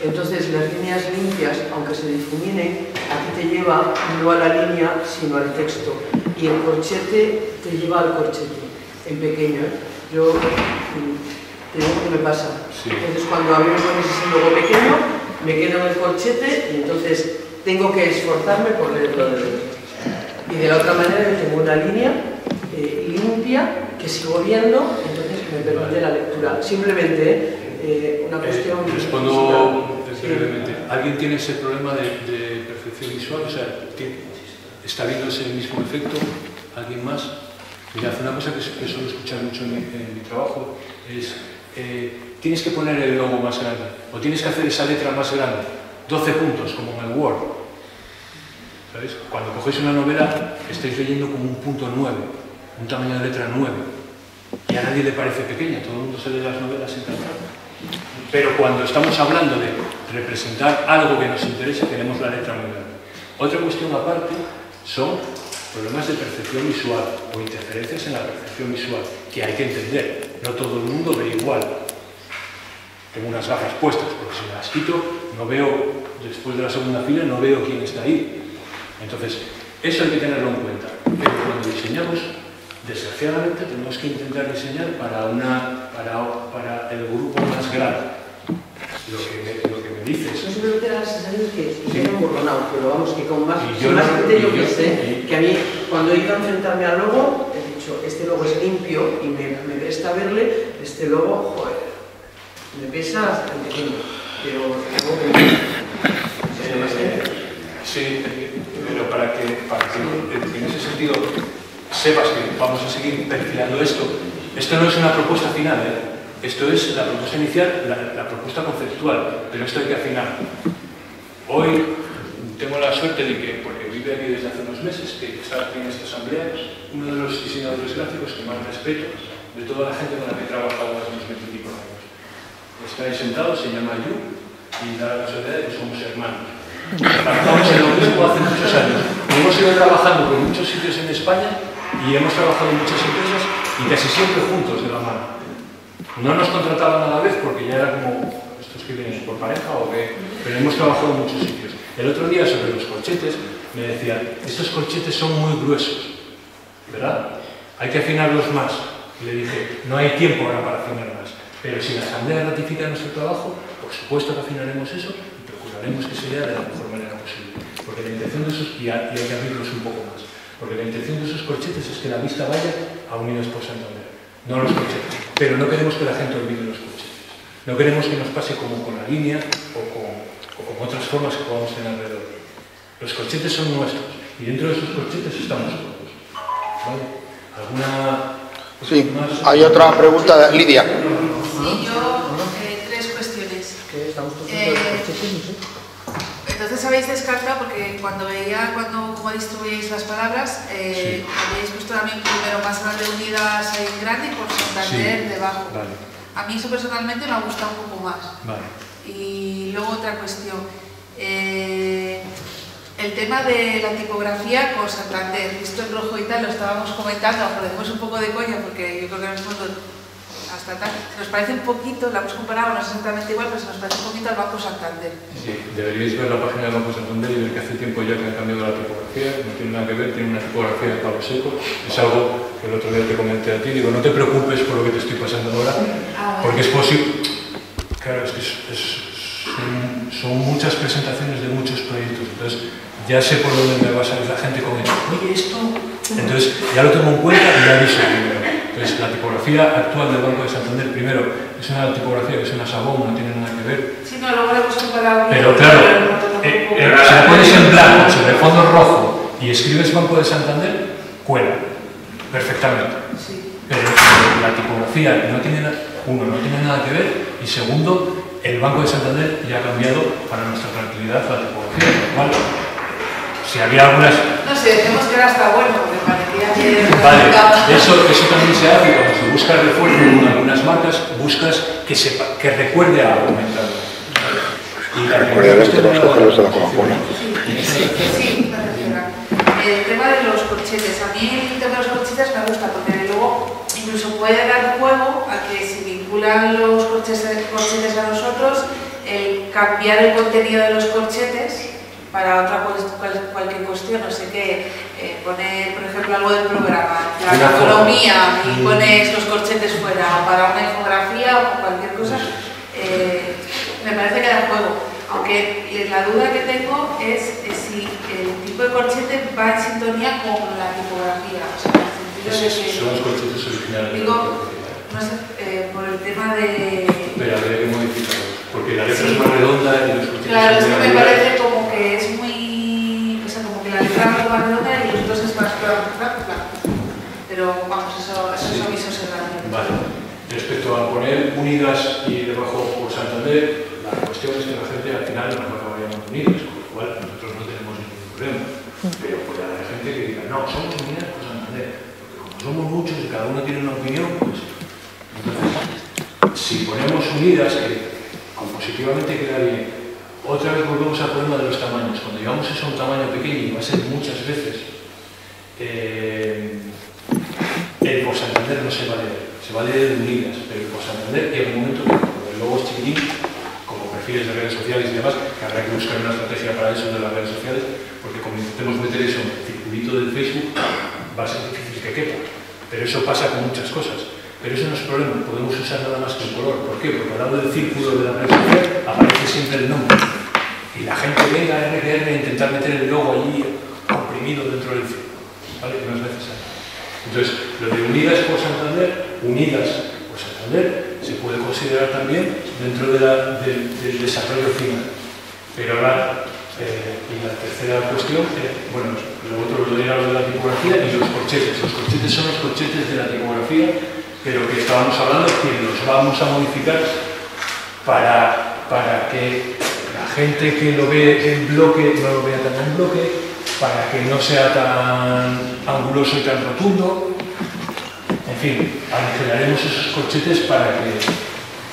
Entonces las líneas limpias, aunque se difuminen, a ti te lleva no a la línea, sino al texto. Y el corchete te lleva al corchete, en pequeño. ¿eh? Yo mm, te digo que me pasa. Sí. Entonces cuando a mí me pones ese logo pequeño, me quedo en el corchete y entonces tengo que esforzarme por leerlo de dentro. Y de la otra manera yo tengo una línea eh, limpia que sigo viendo, entonces me permite la lectura. Simplemente eh, una cuestión... Eh, respondo brevemente. ¿Alguien tiene ese problema de, de perfección visual? O sea, ¿tiene- ¿está viendo ese mismo efecto? ¿Alguien más? Mirad, una cosa que, que suelo escuchar mucho en mi, en mi trabajo es eh, tienes que poner el logo más grande o tienes que hacer esa letra más grande. 12 puntos, como en el Word. ¿Sabéis? Cuando cogéis una novela, estáis leyendo como un punto 9, un tamaño de letra 9. Y a nadie le parece pequeña, todo el mundo se lee las novelas encantado. Pero cuando estamos hablando de representar algo que nos interesa, tenemos la letra muy grande. Otra cuestión aparte son problemas de percepción visual o interferencias en la percepción visual, que hay que entender. No todo el mundo ve igual. Tengo unas gafas puestas, porque si las quito, no veo, después de la segunda fila, no veo quién está ahí. Entonces, eso hay que tenerlo en cuenta. Pero cuando diseñamos, desgraciadamente, tenemos que intentar diseñar para, una, para, para el grupo más grande. Lo que me, lo que me dices. Yo simplemente da la sensación que queda emborronado, pero vamos, que con más, yo más no- criterio que sé, y- que a mí, cuando he ido a enfrentarme al logo, he dicho, este logo es limpio y me, me presta verle, este logo, joder, me pesa hasta el pequeño, pero luego me- Eh, sí, pero para que, para que en ese sentido sepas que vamos a seguir perfilando esto, esto no es una propuesta final, ¿eh? Esto es la propuesta inicial, la, propuesta conceptual, pero esto hay que afinar. Hoy tengo la suerte de que, porque vive aquí desde hace unos meses, que está aquí en esta asamblea, uno de los diseñadores gráficos que más respeto de toda la gente con la que he trabajado 20 y pico años. Está ahí sentado, se llama Yu, y da la casualidad de que somos hermanos. Trabajamos en lo mismo hace muchos años. Hemos ido trabajando con muchos sitios en España y hemos trabajado en muchas empresas y casi siempre juntos de la mano. No nos contrataban a la vez porque ya era como estos que vienen por pareja o que... Pero hemos trabajado en muchos sitios. El otro día sobre los colchetes me decían, estos colchetes son muy gruesos, ¿verdad? Hay que afinarlos más. Y le dije, no hay tiempo ahora para afinar más. Pero si la Asamblea ratifica nuestro trabajo, por supuesto que afinaremos eso procuraremos que sea de la mejor manera posible. Porque la intención de esos, y hay que abrirlos un poco más, porque la intención de esos colchetes es que la vista vaya a Unidos por Santander, no a los colchetes. Pero no queremos que la gente olvide los colchetes. No queremos que nos pase como con la línea o con, o con otras formas que podamos tener alrededor. Los colchetes son nuestros y dentro de esos colchetes estamos todos. ¿Vale? ¿Alguna Sí, hay otra pregunta, Lidia. Sí, yo eh, tres cuestiones. Eh, entonces habéis descartado, porque cuando veía cuando, cómo distribuíais las palabras, eh, habéis puesto también primero más grande unidas en grande y por Santander Sí. debajo. Vale. A mí eso personalmente me ha gustado un poco más. Vale. Y luego otra cuestión. Eh, el tema de la tipografía con Santander, visto en rojo y tal, lo estábamos comentando, lo un poco de coña, porque yo creo que en el fondo se nos parece un poquito, la hemos comparado, no es exactamente igual, pero se nos parece un poquito al Banco Santander. Sí, deberíais ver la página del Banco Santander y ver que hace tiempo ya que han cambiado la tipografía, no tiene nada que ver, tiene una tipografía de palo seco, es algo que el otro día te comenté a ti, digo, no te preocupes por lo que te estoy pasando ahora, Ah, porque es posible, claro, es que es- es- son, son muchas presentaciones de muchos proyectos, entonces ya sé por dónde me va a salir la gente con esto, oye, esto, entonces ya lo tengo en cuenta y ya aviso Entonces, la tipografía actual del Banco de Santander, primero, es una tipografía que es una sabón, no tiene nada que ver, Sí, no, luego le hemos comparado. pero claro, eh, eh, si la pones en blanco sobre fondo rojo y escribes Banco de Santander, cuela perfectamente. Pero la tipografía no tiene, uno, no tiene nada que ver y segundo, el Banco de Santander ya ha cambiado para nuestra tranquilidad la tipografía, cual, si había algunas No sé, decimos que era hasta bueno, porque parecía que... Vale, eso, eso también se hace cuando se busca refuerzo en algunas marcas, buscas que, sepa, que recuerde a argumentar. Y la Recuerda ver que los cogeros de la Coca-Cola. Sí, refiero. El tema de los corchetes. A mí el tema de los corchetes me gusta porque luego incluso puede dar juego a que si vinculan los corchetes, corchetes a nosotros, el cambiar el contenido de los corchetes para otra cual- cualquier cuestión, no sé qué, eh, poner, por ejemplo, algo del programa, la Una economía y Mm. pones los corchetes fuera, o para una infografía o cualquier cosa, eh, me parece que da juego. Aunque la duda que tengo es, eh, si el tipo de corchete va en sintonía con la tipografía. O sea, en el sentido de que, Son los colchetes originales. digo, no sé, eh, por el tema de... Pero habría que modificarlos, porque la letra es más redonda y los colchetes Claro, es que me parece como y los dos es más plano. Pero vamos, eso, eso es aviso serrano. Vale. Respecto a poner unidas y debajo por Santander, la cuestión es que la gente al final nos va a acabar llamando unidas, con lo cual nosotros no tenemos ningún problema. Pero puede haber gente que diga, no, somos unidas por Santander, porque como somos muchos y cada uno tiene una opinión, pues entonces, si ponemos unidas, que compositivamente queda bien, otra vez volvemos al problema de los tamaños. Cuando llevamos eso a un tamaño pequeño, y va a ser muchas veces, eh, el por Santander no se va a leer, se va a leer de unidas, pero el por Santander un momento como el es chiquitín, como perfiles de redes sociales y demás, que habrá que buscar una estrategia para eso de las redes sociales, porque como intentemos meter eso en el circulito del Facebook, va a ser difícil que quepa. Pero eso pasa con muchas cosas. Pero eso no es problema, podemos usar nada más que el color. ¿Por qué? Porque al lado del círculo de la red social aparece siempre el nombre. Y la gente venga a RGR a intentar meter el logo allí comprimido dentro del círculo. ¿Vale? No es necesario. Entonces, lo de Unidas por Santander, Unidas por Santander, se puede considerar también dentro del, desarrollo final. Pero ahora, eh, y la tercera cuestión, eh, bueno, lo otro lo era lo de la tipografía y los corchetes. Los corchetes son los corchetes de la tipografía pero que estábamos hablando que los vamos a modificar para, para que la gente que lo ve en bloque no lo vea tan en bloque, para que no sea tan anguloso y tan rotundo. En fin, aligeraremos esos corchetes para que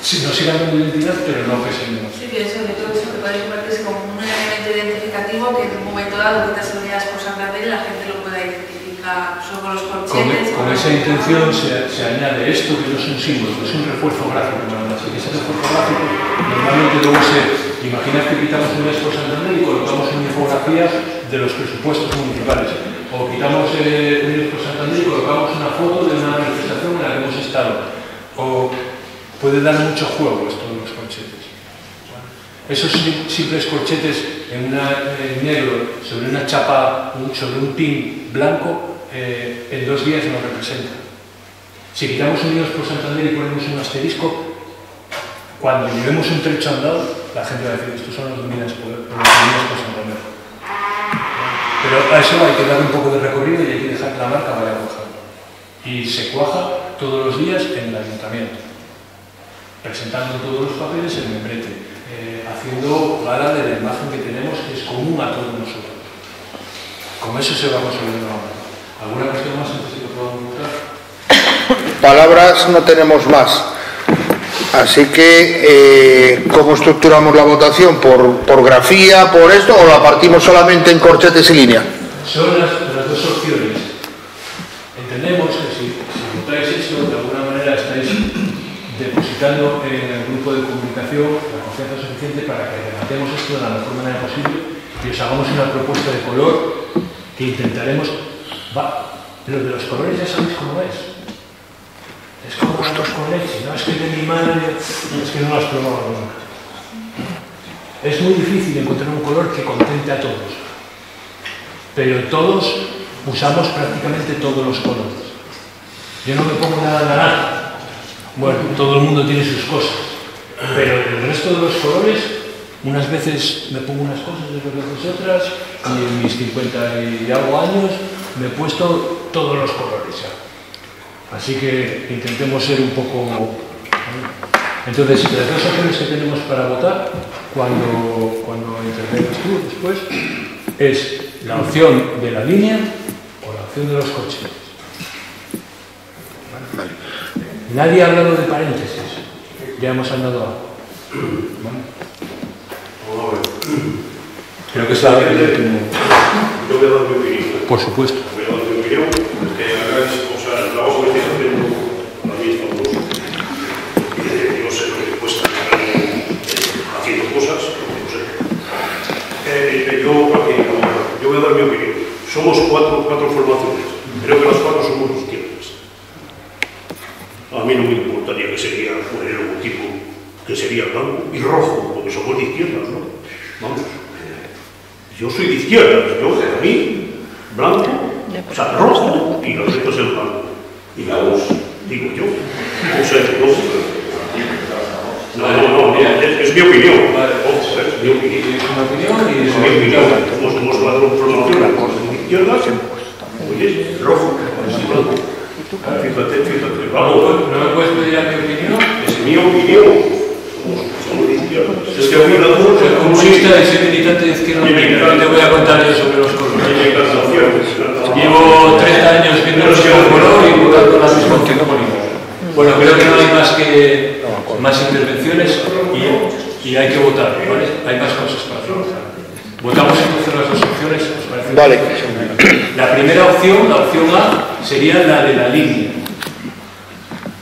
si no sigan dando identidad, pero no pesen menos. Sí, que creo que eso que puede convertirse como un elemento identificativo que en un momento dado quitas unidades por Santander y la gente solo con esa intención se, se añade esto, que no es un símbolo, es un refuerzo gráfico nada más. Y ese refuerzo gráfico normalmente luego se... Imaginad que quitamos un por Santander y colocamos una infografía de los presupuestos municipales. O quitamos eh, un por Santander y colocamos una foto de una manifestación en la que hemos estado. O puede dar mucho juego esto de los corchetes. Esos sim- simples corchetes en, una, en negro sobre una chapa, sobre un pin blanco, eh, en dos días nos representan. Si quitamos unidos por Santander y ponemos un asterisco, cuando llevemos un trecho andado, la gente va a decir, estos son los unidos por, Santander. Pero a eso hay que dar un poco de recorrido y hay que dejar que la marca vaya cuajando. Y se cuaja todos los días en el ayuntamiento presentando todos los papeles en membrete, eh, haciendo gala de la imagen que tenemos que es común a todos nosotros. Con eso se va consolidando la marca. ¿Alguna cuestión más antes de que podamos? Palabras no tenemos más. Así que, eh, ¿cómo estructuramos la votación? ¿Por, ¿Por grafía, por esto, o la partimos solamente en corchetes y línea? Son las, las dos opciones. Entendemos que si, si votáis esto, de alguna manera estáis depositando en el grupo de comunicación la confianza suficiente para que relatemos esto de la mejor manera posible y os hagamos una propuesta de color que intentaremos... Va, pero de los colores ya sabéis cómo es. Es como arroz con leche, no es que de mi madre, es que no lo has probado nunca. Es muy difícil encontrar un color que contente a todos pero todos usamos prácticamente todos los colores. Yo no me pongo nada naranja. Bueno, todo el mundo tiene sus cosas, pero el resto de los colores, unas veces me pongo unas cosas, otras veces otras, y en mis 50 y algo años me he puesto todos los colores ya. Así que intentemos ser un poco... Entonces, las dos opciones que tenemos para votar, cuando, cuando intervengas tú después, es la opción de la línea o la opción de los corchetes. Nadie ha hablado de paréntesis. Ya hemos hablado algo. ¿Vale? Creo que es la Yo voy a dar mi opinión. Por supuesto. Voy a dar mi opinión. Acá es, o sea, el trabajo que estáis haciendo para mí es fabuloso. Eh, Yo sé lo que cuesta eh, haciendo cosas, no sé. Eh, yo, aquí, yo voy a dar mi opinión. Somos cuatro, cuatro formaciones. Creo que las cuatro somos izquierdas. A mí no me importaría que sería poner el logotipo que sería blanco y rojo, porque somos de izquierdas, ¿no? Vamos. Yo soy de izquierdas, yo, a mí, blanco, o sea, rojo, y los resto es el blanco. Y la voz, digo yo. O sea, no, no, no, no, es, es mi opinión. Ojo, es mi opinión. Es mi opinión. Somos, somos cuatro formaciones de izquierdas, oye, rojo, y blanco. Fíjate, fíjate, vamos. ¿No me puedes pedir a mi opinión? Es mi opinión. Es que la Soy comunista y soy militante de izquierda. No te voy a contar yo sobre los colores. Llevo 30 años viendo los color y votando las mismas opciones políticas. Bueno, creo que no hay más que más intervenciones y, y hay que votar, ¿vale? Hay más cosas para hacer. Votamos entonces las dos opciones, ¿os parece? Vale. La primera opción, la opción A, sería la de la línea.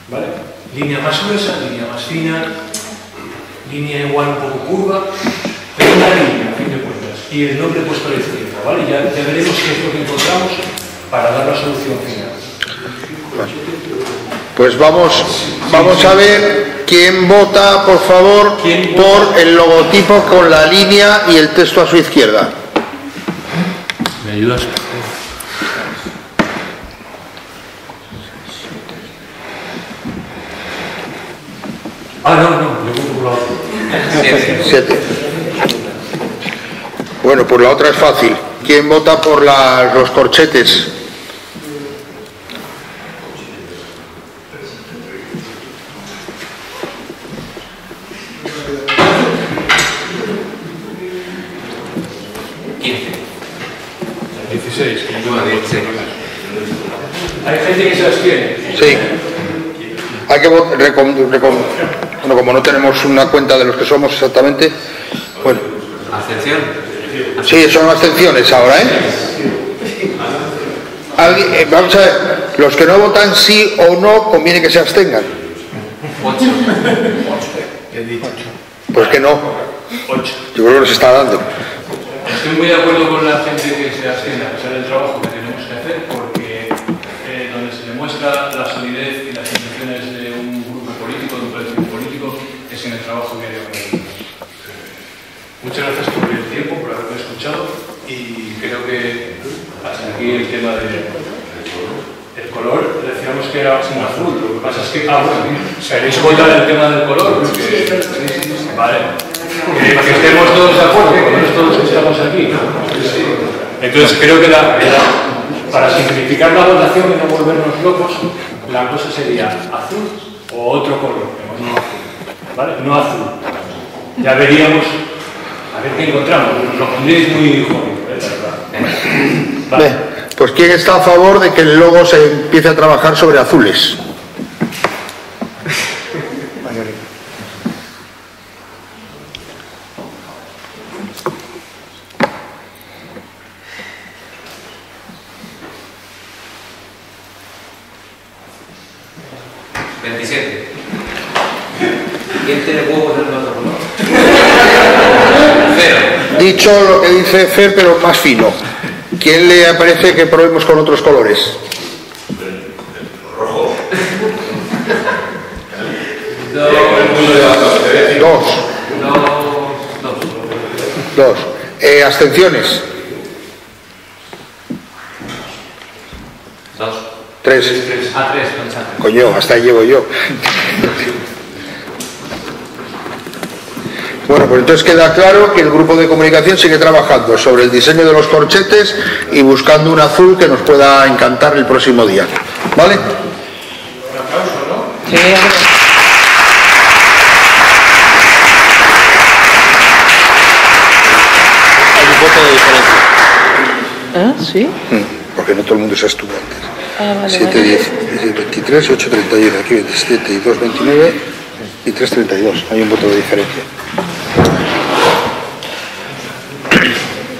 ¿Vale? Línea más gruesa, línea más fina, línea igual un poco curva, pero una línea, a fin de cuentas. Y el nombre puesto a la izquierda, ¿vale? Ya, ya veremos qué es lo que encontramos para dar la solución final. Pues vamos, vamos a ver quién vota, por favor, por el logotipo con la línea y el texto a su izquierda. ¿Me ayudas? Ah, no, no, Siete. Bueno, pues la otra es fácil. ¿Quién vota por los corchetes? Quince, dieciséis, dieciocho. Hay gente que se abstiene. Sí. Hay que bueno, como no tenemos una cuenta de los que somos exactamente, bueno, Abstención. sí, son abstenciones ahora, ¿eh? Alguien- eh, vamos a ver, los que no votan sí o no, conviene que se abstengan. 8. Pues que no. Yo creo que nos está dando. Estoy muy de acuerdo con la gente que se abstiene a pesar del trabajo que tenemos que hacer porque eh, donde se demuestra la solidez y las intenciones de un grupo político, de un colectivo político, es en el trabajo que hay con Muchas gracias por el tiempo, por haberme escuchado y creo que hasta aquí el tema de el color, decíamos que era un azul, lo que pasa es que ah, bueno, ¿queréis votar el tema del color? Porque- Vale. Que, que estemos todos de acuerdo, por lo menos todos que estamos aquí. Entonces creo que la- la- para simplificar la votación y no volvernos locos, la cosa sería azul o otro color. ¿Vale? No azul. Ya veríamos a ver qué encontramos. Nos lo pondréis muy joven, Bien, pues ¿quién está a favor de que el logo se empiece a trabajar sobre azules? Veintisiete. ¿Quién tiene huevos en el otro color? Cero. Dicho lo que dice Fer, pero más fino. ¿Quién le parece que probemos con otros colores? Rojo. Dos. Dos. Dos. Dos. Dos. Eh, abstenciones. Dos. Tres. A tres. Coño, hasta ahí llego yo. Bueno, pues entonces queda claro que el grupo de comunicación sigue trabajando sobre el diseño de los corchetes y buscando un azul que nos pueda encantar el próximo día. ¿Vale? Sí, hombre. Hay un voto de diferencia. ¿Ah, sí? Mm, Porque no todo el mundo se estuvo antes. Ah, vale, 7, vale. 10, 23 y 8, 31. Aquí 27 y 2, 29 y 3, 32. Hay un voto de diferencia.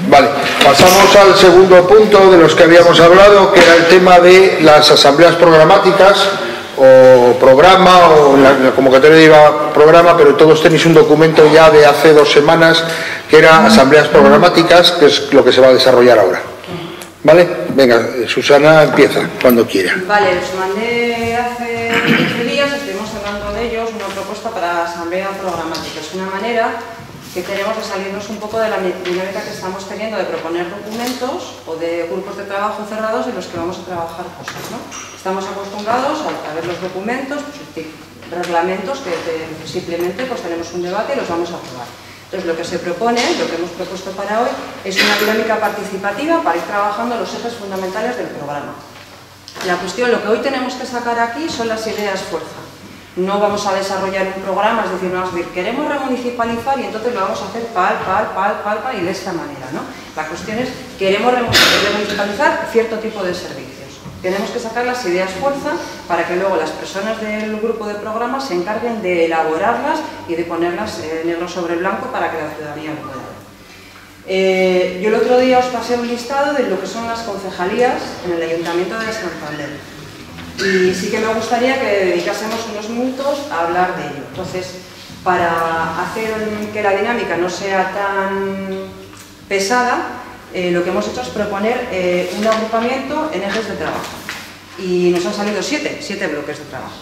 Vale, pasamos al segundo punto de los que habíamos hablado, que era el tema de las asambleas programáticas o programa o la, la convocatoria iba programa, pero todos tenéis un documento ya de hace dos semanas que era asambleas programáticas, que es lo que se va a desarrollar ahora. ¿Vale? Venga, Susana empieza cuando quiera. Vale, os mandé hace 15 días, estuvimos hablando de ellos, una propuesta para asamblea programática. Es una manera que de salirnos un poco de la dinámica que estamos teniendo de proponer documentos o de grupos de trabajo cerrados en los que vamos a trabajar cosas. ¿no? Estamos acostumbrados a, ver los documentos, pues, reglamentos que te- simplemente pues, tenemos un debate y los vamos a aprobar. Entonces, lo que se propone, lo que hemos propuesto para hoy, es una dinámica participativa para ir trabajando los ejes fundamentales del programa. La cuestión, lo que hoy tenemos que sacar aquí son las ideas fuerza. No vamos a desarrollar un programa, es decir, no vamos a decir, queremos remunicipalizar y entonces lo vamos a hacer pal, pal, pal, pal, pal y de esta manera, ¿no? La cuestión es, queremos remu- remunicipalizar cierto tipo de servicios. Tenemos que sacar las ideas fuerza para que luego las personas del grupo de programas se encarguen de elaborarlas y de ponerlas eh, negro sobre blanco para que la ciudadanía lo pueda ver. Eh, yo el otro día os pasé un listado de lo que son las concejalías en el Ayuntamiento de Santander. Y sí que me gustaría que dedicásemos unos minutos a hablar de ello. Entonces, para hacer que la dinámica no sea tan pesada, eh, lo que hemos hecho es proponer eh, un agrupamiento en ejes de trabajo. Y nos han salido siete, siete bloques de trabajo.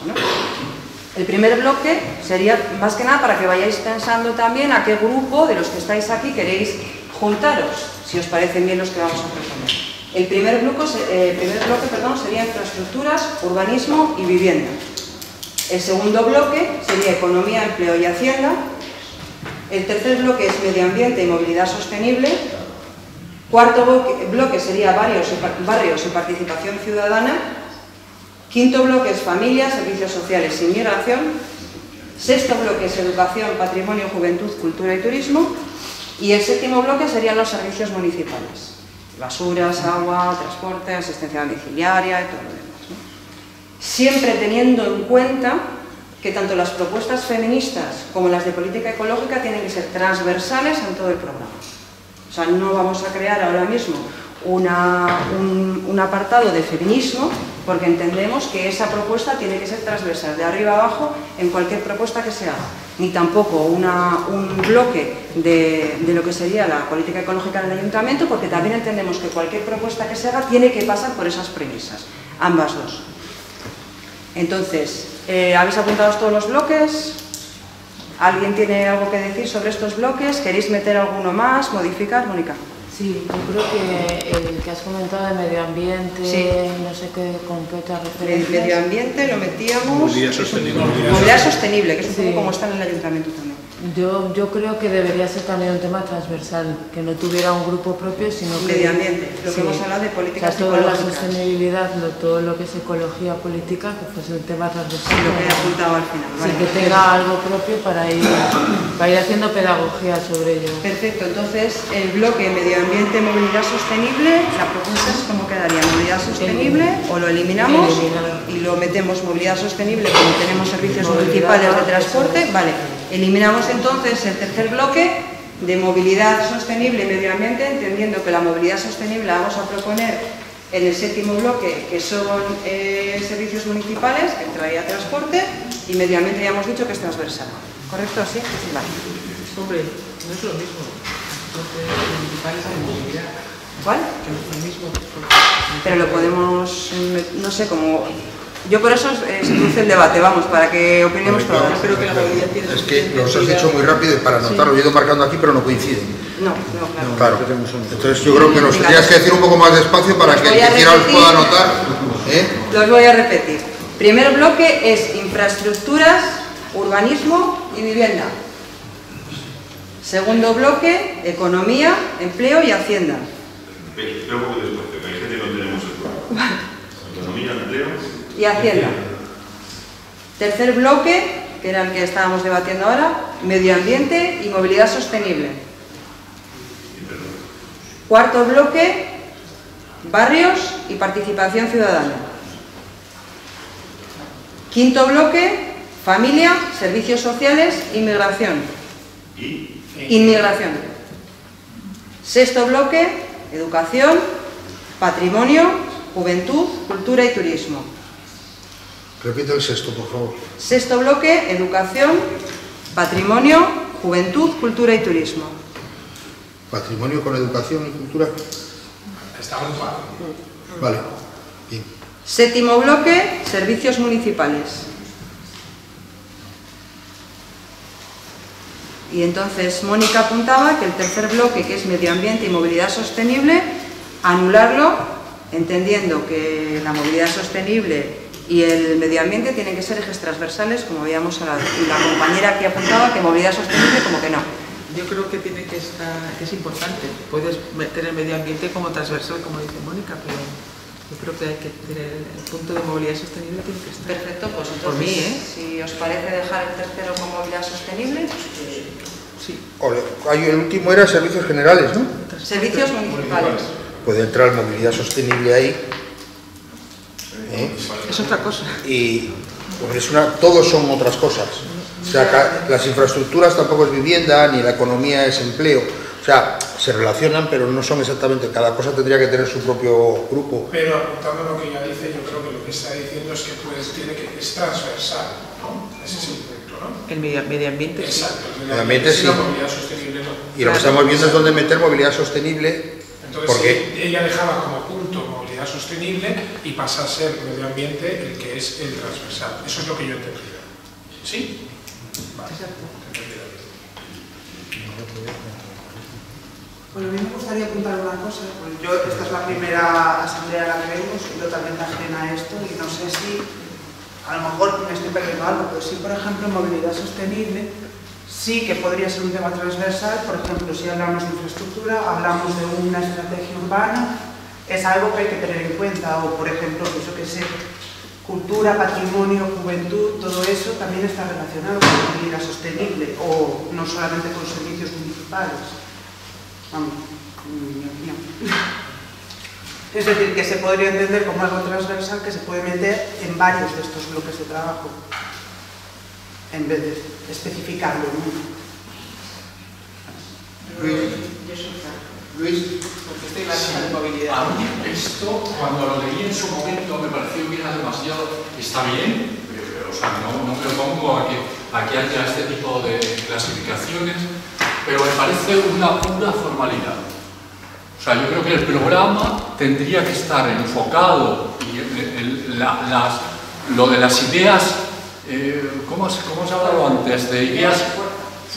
El primer bloque sería más que nada para que vayáis pensando también a qué grupo de los que estáis aquí queréis juntaros, si os parecen bien los que vamos a proponer. El primer bloque, eh, sería infraestructuras, urbanismo y vivienda. El segundo bloque sería economía, empleo y hacienda. El tercer bloque es medio ambiente y movilidad sostenible. Cuarto bloque, sería barrios y, barrios y participación ciudadana. Quinto bloque es familia, servicios sociales y migración. Sexto bloque es educación, patrimonio, juventud, cultura y turismo. Y el séptimo bloque serían los servicios municipales. Basuras, agua, transporte, asistencia domiciliaria y todo lo demás. Siempre teniendo en cuenta que tanto las propuestas feministas como las de política ecológica tienen que ser transversales en todo el programa. O sea, no vamos a crear ahora mismo una, un, apartado de feminismo porque entendemos que esa propuesta tiene que ser transversal, de arriba abajo, en cualquier propuesta que se haga. Ni tampoco un bloque de, lo que sería la política ecológica en el ayuntamiento, porque también entendemos que cualquier propuesta que se haga tiene que pasar por esas premisas, ambas dos. Entonces, eh, ¿habéis apuntado todos los bloques? ¿Alguien tiene algo que decir sobre estos bloques? ¿Queréis meter alguno más? ¿Modificar? Mónica. Sí, yo creo que el que has comentado de medio ambiente, Sí. no sé qué, con qué otras El referencias. medio ambiente lo metíamos... Movilidad sostenible. Movilidad sostenible, que es un poco Sí. como está en el ayuntamiento también. Yo, yo creo que debería ser también un tema transversal, que no tuviera un grupo propio, sino que... Medio ambiente, lo que hemos hablado de políticas o sea, toda la sostenibilidad, lo- todo lo que es ecología política, que fuese un tema transversal. Lo que he apuntado al final. Sí, vale. que tenga algo propio para ir, para ir haciendo pedagogía sobre ello. Perfecto, entonces el bloque medio ambiente, movilidad sostenible, la propuesta es cómo quedaría movilidad sostenible o lo eliminamos y lo metemos movilidad sostenible como tenemos servicios Movilidad, municipales de transporte, vale. Eliminamos entonces el tercer bloque de movilidad sostenible y medio ambiente, entendiendo que la movilidad sostenible la vamos a proponer en el séptimo bloque, que son eh, servicios municipales, que entraría transporte, y medio ambiente ya hemos dicho que es transversal. ¿Correcto? ¿Sí? Vale. Hombre, no es lo mismo. ¿Cuál? Que no es lo mismo. pero lo podemos, no sé, como... Yo por eso eh, se produce el debate, vamos, para que opinemos todos. Es que los has dicho muy rápido y para anotarlo, yo he ido marcando aquí, pero no coinciden. No, no, claro. Claro. Entonces yo creo que nos tendrías que decir un poco más despacio para que el que quiera los pueda anotar. ¿eh? Los voy a repetir. Primer bloque es infraestructuras, urbanismo y vivienda. Segundo bloque, economía, empleo y hacienda. Espera un poco despacio, que hay gente que no tenemos el programa. [laughs] Economía, empleo. Y Hacienda. Tercer bloque, que era el que estábamos debatiendo ahora, medio ambiente y movilidad sostenible. Cuarto bloque, barrios y participación ciudadana. Quinto bloque, familia, servicios sociales, inmigración. Inmigración. Sexto bloque, educación, patrimonio, juventud, cultura y turismo. Repite el sexto, por favor. Sexto bloque, educación, patrimonio, juventud, cultura y turismo. Patrimonio con educación y cultura. Está agrupado. Vale. Bien. Séptimo bloque, servicios municipales. Y entonces Mónica apuntaba que el tercer bloque, que es medio ambiente y movilidad sostenible, anularlo, entendiendo que la movilidad sostenible y el medio ambiente tienen que ser ejes transversales, como veíamos a la, y la compañera que apuntaba que movilidad sostenible como que no. Yo creo que tiene que estar, que es importante. Puedes meter el medio ambiente como transversal, como dice Mónica, pero yo creo que hay que tener el punto de movilidad sostenible tiene que estar. Perfecto, pues Por mí, entonces, ¿eh? si os parece dejar el tercero con movilidad sostenible, pues, Sí. Ahí el último era servicios generales, ¿no? servicios municipales. Puede entrar movilidad sostenible ahí. ¿Eh? Es otra cosa. Y pues es una, todos son otras cosas. O sea, las infraestructuras tampoco es vivienda, ni la economía es empleo. O sea, se relacionan, pero no son exactamente, cada cosa tendría que tener su propio grupo. Pero apuntando lo que ella dice, yo creo que lo que está diciendo es que pues, tiene que, es transversal, ¿no? Ese es el punto, ¿no? El medio, medio ambiente. Exacto. el Medio ambiente sí, sí. la movilidad sostenible no. Y lo que estamos viendo es dónde meter movilidad sostenible, Entonces, porque ella dejaba como punto movilidad sostenible y pasa a ser medio ambiente el que es el transversal. Eso es lo que yo he entendido. ¿Sí? Vale. Bueno, a mí me gustaría apuntar una cosa, pues yo esta es la primera asamblea a la que vengo, soy totalmente ajena a esto y no sé si a lo mejor me estoy perdiendo algo, pero sí, por ejemplo, movilidad sostenible sí que podría ser un tema transversal, por ejemplo, si hablamos de infraestructura, hablamos de una estrategia urbana, es algo que hay que tener en cuenta, o por ejemplo, pues yo que sé, cultura, patrimonio, juventud, todo eso también está relacionado con la vida sostenible o no solamente con servicios municipales. Vamos, mi opinión. [laughs] Es decir, que se podría entender como algo transversal que se puede meter en varios de estos bloques de trabajo, en vez de especificarlo en uno. Luis. Porque estoy la de movilidad. A mí esto, cuando lo leí en su momento, me pareció que era demasiado... Está bien, pero, o sea, no, no me opongo a que, a que haya este tipo de clasificaciones, pero me parece una pura formalidad. O sea, yo creo que el programa tendría que estar enfocado y el- el- la- las, lo de las ideas, eh, ¿cómo, ¿cómo se ha hablado antes? De ideas,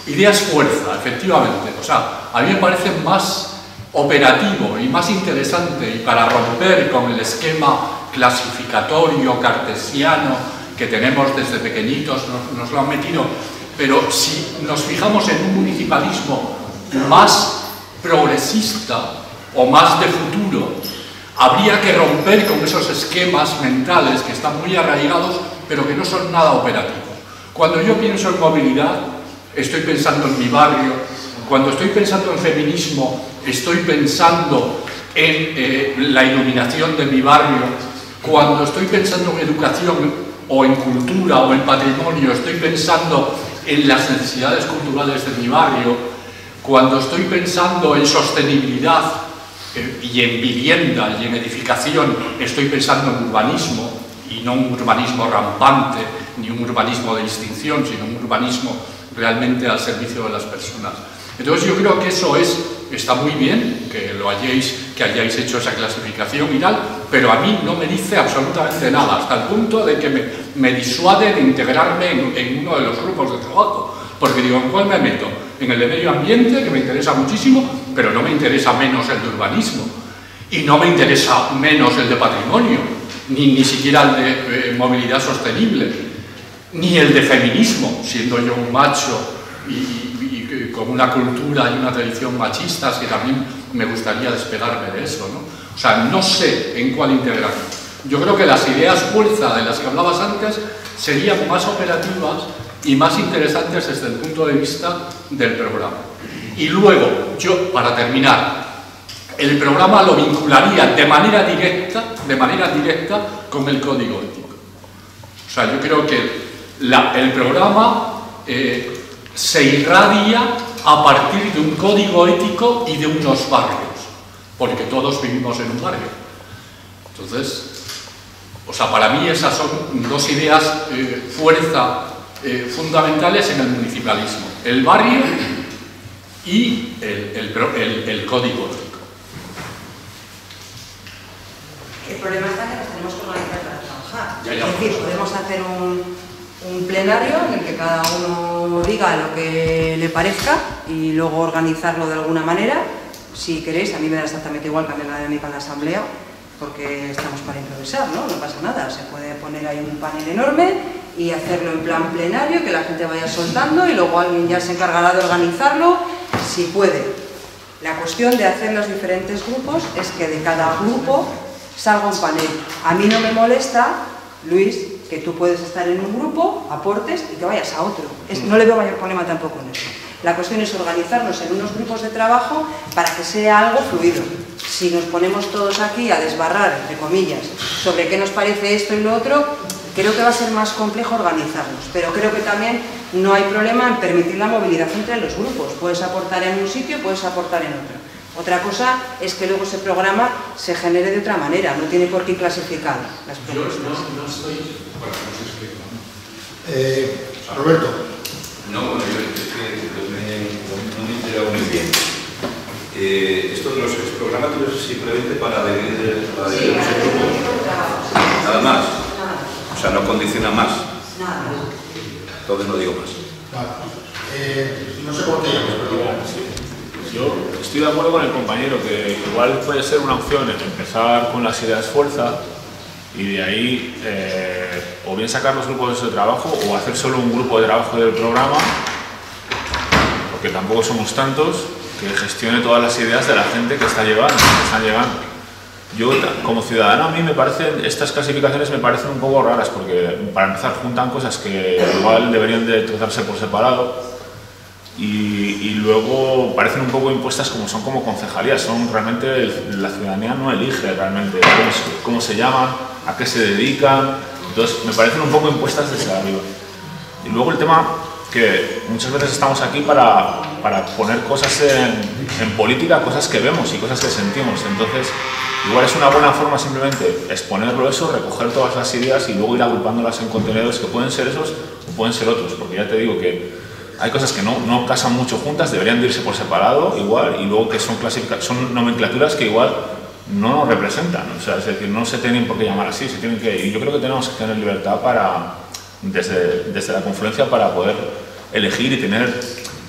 ideas fuerza, efectivamente. O sea, a mí me parece más operativo y más interesante y para romper con el esquema clasificatorio cartesiano que tenemos desde pequeñitos, nos, lo han metido, pero si nos fijamos en un municipalismo más progresista o más de futuro, habría que romper con esos esquemas mentales que están muy arraigados, pero que no son nada operativos. Cuando yo pienso en movilidad, estoy pensando en mi barrio, cuando estoy pensando en feminismo, estoy pensando en eh, la iluminación de mi barrio, cuando estoy pensando en educación o en cultura o en patrimonio, estoy pensando en las necesidades culturales de mi barrio, cuando estoy pensando en sostenibilidad eh, y en vivienda y en edificación, estoy pensando en urbanismo y no un urbanismo rampante, ni un urbanismo de distinción, sino un urbanismo realmente al servicio de las personas. Entonces yo creo que eso es, está muy bien, que lo hayáis, que hayáis hecho esa clasificación y tal, pero a mí no me dice absolutamente nada, hasta el punto de que me, me disuade de integrarme en, en uno de los grupos de trabajo. Porque digo, ¿en cuál me meto? En el de medio ambiente, que me interesa muchísimo, pero no me interesa menos el de urbanismo. Y no me interesa menos el de patrimonio, ni, ni siquiera el de eh, movilidad sostenible, ni el de feminismo, siendo yo un macho y, con una cultura y una tradición machistas que también me gustaría despegarme de eso. ¿no? O sea, no sé en cuál integrar. Yo creo que las ideas fuerza de las que hablabas antes serían más operativas y más interesantes desde el punto de vista del programa. Y luego, yo, para terminar, el programa lo vincularía de manera directa, de manera directa con el código ético. O sea, yo creo que el programa eh, se irradia a partir de un código ético y de unos barrios, porque todos vivimos en un barrio. Entonces, o sea, para mí esas son dos ideas eh, fuerza eh, fundamentales en el municipalismo. El barrio y el, el pro- el- el código ético. El problema está que nos tenemos que organizar para trabajar. Ya, ya, es decir, podemos hacer un, un plenario en el que cada uno diga lo que le parezca y luego organizarlo de alguna manera. Si queréis, a mí me da exactamente igual cambiar la dinámica en la asamblea, porque estamos para improvisar, ¿no? No pasa nada. Se puede poner ahí un panel enorme y hacerlo en plan plenario, que la gente vaya soltando y luego alguien ya se encargará de organizarlo, si puede. La cuestión de hacer los diferentes grupos es que de cada grupo salga un panel. A mí no me molesta, Luis, que tú puedes estar en un grupo, aportes y que vayas a otro. No le veo mayor problema tampoco en eso. La cuestión es organizarnos en unos grupos de trabajo para que sea algo fluido. Si nos ponemos todos aquí a desbarrar, entre comillas, sobre qué nos parece esto y lo otro, creo que va a ser más complejo organizarnos. Pero creo que también no hay problema en permitir la movilidad entre los grupos. Puedes aportar en un sitio, puedes aportar en otro. Otra cosa es que luego ese programa se genere de otra manera, no tiene por qué ir clasificado las Yo propuestas. no, no estoy... Bueno, no sé Eh, Roberto. No, bueno, yo es que no me, he enterado muy bien. Eh, esto de los programáticos es simplemente para dividir, para dividir los grupos. Nada más. O sea, no condiciona más. Nada. Entonces no digo más. Eh, no sé cómo te llamas, perdón. Yo estoy de acuerdo con el compañero que igual puede ser una opción empezar con las ideas fuerza y de ahí eh, o bien sacar los grupos de trabajo o hacer solo un grupo de trabajo del programa, porque tampoco somos tantos, que gestione todas las ideas de la gente que está llegando, que están llegando. yo como ciudadano a mí me parecen, estas clasificaciones me parecen un poco raras porque para empezar juntan cosas que igual deberían de tratarse por separado y, y luego parecen un poco impuestas como son como concejalías, son realmente la ciudadanía no elige realmente cómo se, cómo se llaman, a qué se dedican, entonces me parecen un poco impuestas desde arriba. Y luego el tema que muchas veces estamos aquí para, para poner cosas en, en, política, cosas que vemos y cosas que sentimos. Entonces, igual es una buena forma simplemente exponerlo eso, recoger todas las ideas y luego ir agrupándolas en contenedores que pueden ser esos o pueden ser otros, porque ya te digo que hay cosas que no, no casan mucho juntas, deberían de irse por separado igual, y luego que son, son nomenclaturas que igual no nos representan, o sea, es decir, no se tienen por qué llamar así, se tienen que, y yo creo que tenemos que tener libertad para, desde, desde la confluencia para poder elegir y tener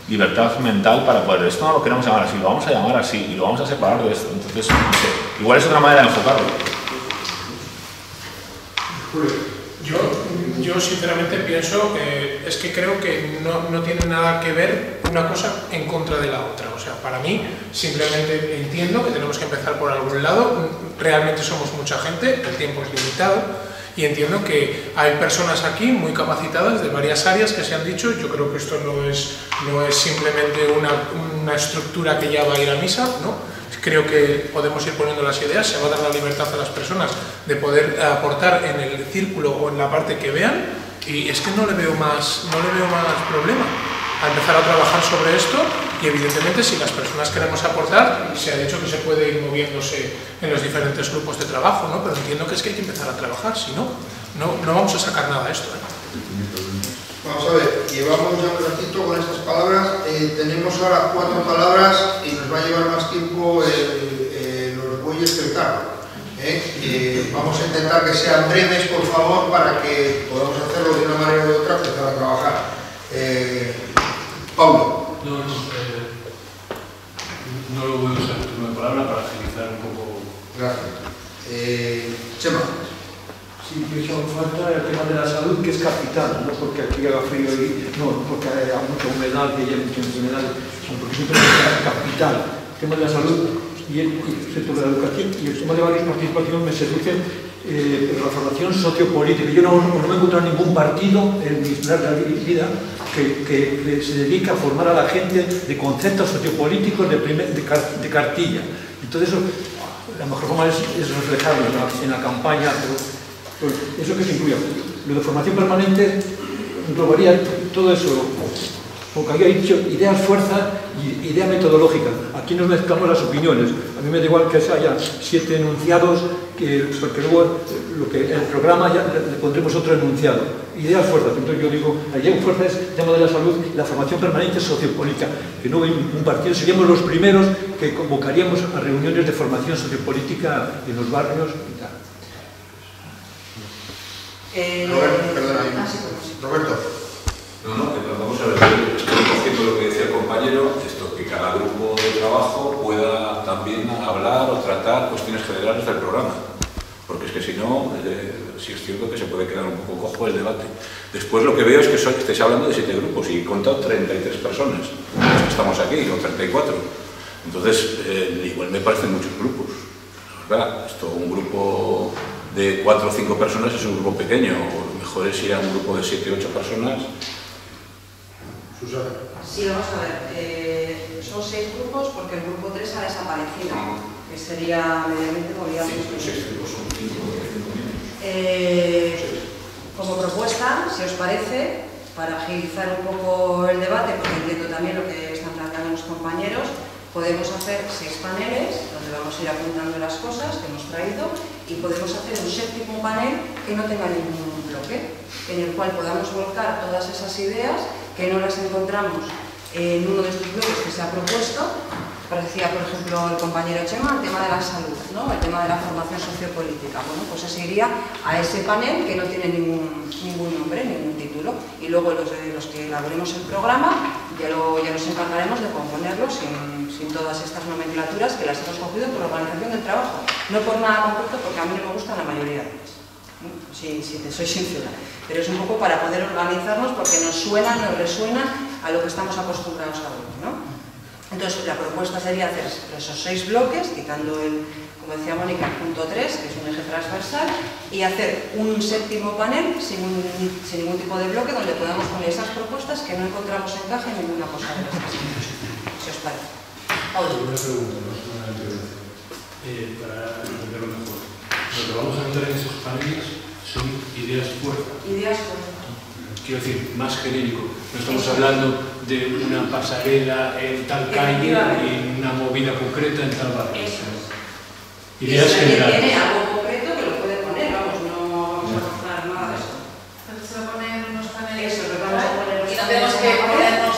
libertad mental para poder, esto no lo queremos llamar así, lo vamos a llamar así y lo vamos a separar de esto, entonces, no sé, igual es otra manera de enfocarlo. Yo, yo sinceramente pienso, eh, es que creo que no, no, tiene nada que ver una cosa en contra de la otra. O sea, para mí simplemente entiendo que tenemos que empezar por algún lado. Realmente somos mucha gente, el tiempo es limitado y entiendo que hay personas aquí muy capacitadas de varias áreas que se han dicho. Yo creo que esto no es, no es simplemente una, una estructura que ya va a ir a misa, ¿no? Creo que podemos ir poniendo las ideas, se va a dar la libertad a las personas de poder aportar en el círculo o en la parte que vean y es que no le veo más, no le veo más problema a empezar a trabajar sobre esto y evidentemente si las personas queremos aportar, se ha dicho que se puede ir moviéndose en los diferentes grupos de trabajo, ¿no? pero entiendo que es que hay que empezar a trabajar, si no, no, vamos a sacar nada de esto. ¿eh? Vamos a ver, llevamos ya un ratito con estas palabras. Eh, tenemos ahora cuatro palabras y nos va a llevar más tiempo el, el orgullo que el carro. ¿Eh? Eh, vamos a intentar que sean breves, por favor, para que podamos hacerlo de una manera u otra, empezar a trabajar. Eh, Paulo. No, no, eh, no lo voy a usar tu palabra para agilizar un poco. Gracias. Eh, Chema. Sí, que hizo falta el tema de la salud, que es capital, no porque aquí haga frío y no porque haya mucha humedad, que haya mucha enfermedad, sino porque es capital. El tema de la salud y el, y sector de la educación y el tema de varias participaciones me seducen eh, la formación sociopolítica. Yo no, no me he encontrado ningún partido en mi vida que, que, se dedica a formar a la gente de conceptos sociopolíticos de, primer, de, de cartilla. Entonces, eso, la mejor forma es, es reflejarlo en la, en la campaña. Pero, pues eso que se incluya. Lo de formación permanente englobaría todo eso, porque había dicho ideas, fuerza y idea metodológica. Aquí nos mezclamos las opiniones. A mí me da igual que haya siete enunciados, que, porque luego lo que, el programa ya le, pondremos otro enunciado. Ideas, fuerzas. Entonces yo digo, la idea fuerza es tema de la salud, la formación permanente sociopolítica. Que no un partido, seríamos los primeros que convocaríamos a reuniones de formación sociopolítica en los barrios y. Eh, Roberto, perdona, ah, sí, Roberto. No, no, que vamos a ver, estoy cogiendo lo que decía el compañero, esto, que cada grupo de trabajo pueda también hablar o tratar cuestiones generales del programa. Porque es que si no, eh, sí es cierto que se puede quedar un poco cojo el debate. Después lo que veo es que soy, estáis hablando de siete grupos y he contado 33 personas. Estamos aquí, o 34. Entonces, eh, igual me parecen muchos grupos. ¿verdad? Esto, un grupo de cuatro o cinco personas es un grupo pequeño, o lo mejor es ir a un grupo de siete o ocho personas. Susana. Sí, vamos a ver, eh, son seis grupos porque el grupo 3 ha desaparecido, que sería medianamente movilidad. Cinco, seis grupos son cinco, cinco eh, como propuesta, si os parece, para agilizar un poco el debate, porque entiendo también lo que están planteando los compañeros, podemos hacer seis paneles, donde vamos a ir apuntando las cosas que hemos traído, y podemos hacer un séptimo panel que no tenga ningún bloque, en el cual podamos volcar todas esas ideas que no las encontramos en uno de estos bloques que se ha propuesto, decía, por ejemplo, el compañero Chema, el tema de la salud, el tema de la formación sociopolítica. Bueno, pues ese iría a ese panel que no tiene ningún, ningún nombre, ningún título. Y luego los, los que elaboremos el programa ya, lo, ya nos encargaremos de componerlo sin, sin todas estas nomenclaturas que las hemos cogido por organización del trabajo. No por nada concreto, porque a mí no me gustan la mayoría de ellas. Te soy [laughs] sincera. Pero es un poco para poder organizarnos porque nos suena, nos resuena a lo que estamos acostumbrados a ver. ¿no? Entonces, la propuesta sería hacer esos seis bloques, quitando el, como decía Mónica, el punto 3, que es un eje transversal, y hacer un séptimo panel sin, un- sin ningún tipo de bloque donde podamos poner esas propuestas que no encontramos encaje en ninguna cosa de estas. Si os parece. Una pregunta, no es una intervención. Eh, para entenderlo mejor. Lo que vamos a meter en esos paneles son ideas fuerza. Ideas Quiero decir, más genérico. No estamos hablando de una pasarela en tal calle y una movida concreta en tal barrio. Eso Ideas Y generales. tiene algo concreto que lo puede poner, vamos, no vamos a forzar nada de eso. Entonces, se va a poner unos paneles. Eso, que vamos a poner Y no paneles tenemos que en ponernos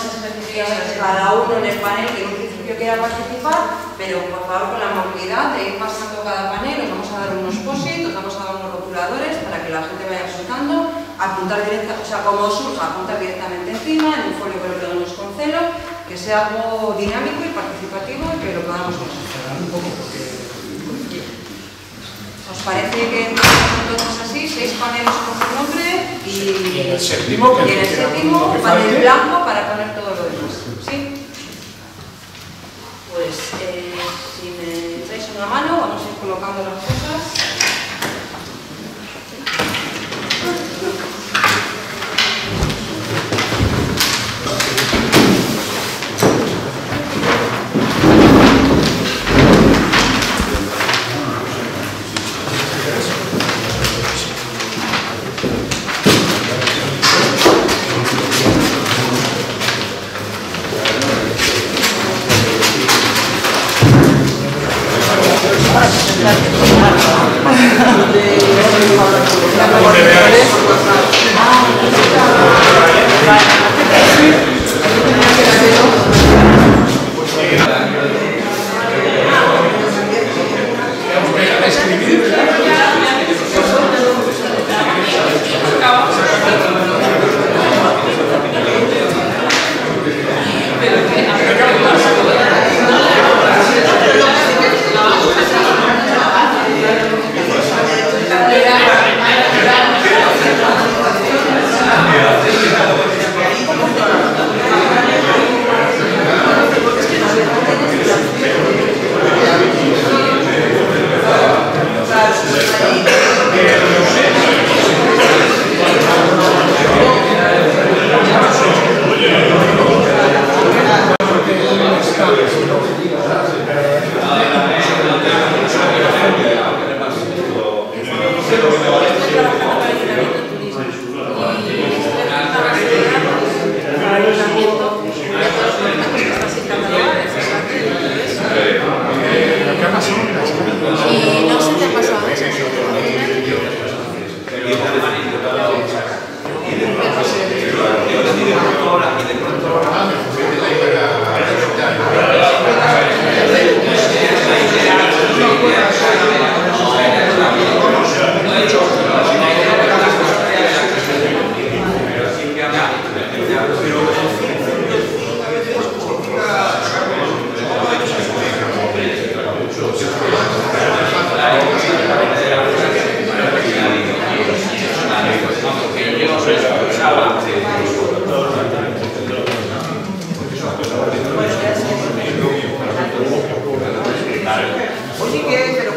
es, cada uno en el panel que en un principio quiera participar, pero por favor con la movilidad de ir pasando cada panel, os vamos a dar unos posit, os vamos a dar unos rotuladores para que la gente vaya soltando, apuntar directa, o sea, como surja, apuntar directamente encima, en un folio que lo peguemos con celo, que sea algo dinámico y participativo y que lo podamos conseguir. ¿Os parece que entonces así, seis paneles con su nombre y, Y en el séptimo, que- y en el que- séptimo lo que panel blanco para poner todo lo demás? ¿Sí? Pues eh, si me echáis una mano, vamos a ir colocando las cosas.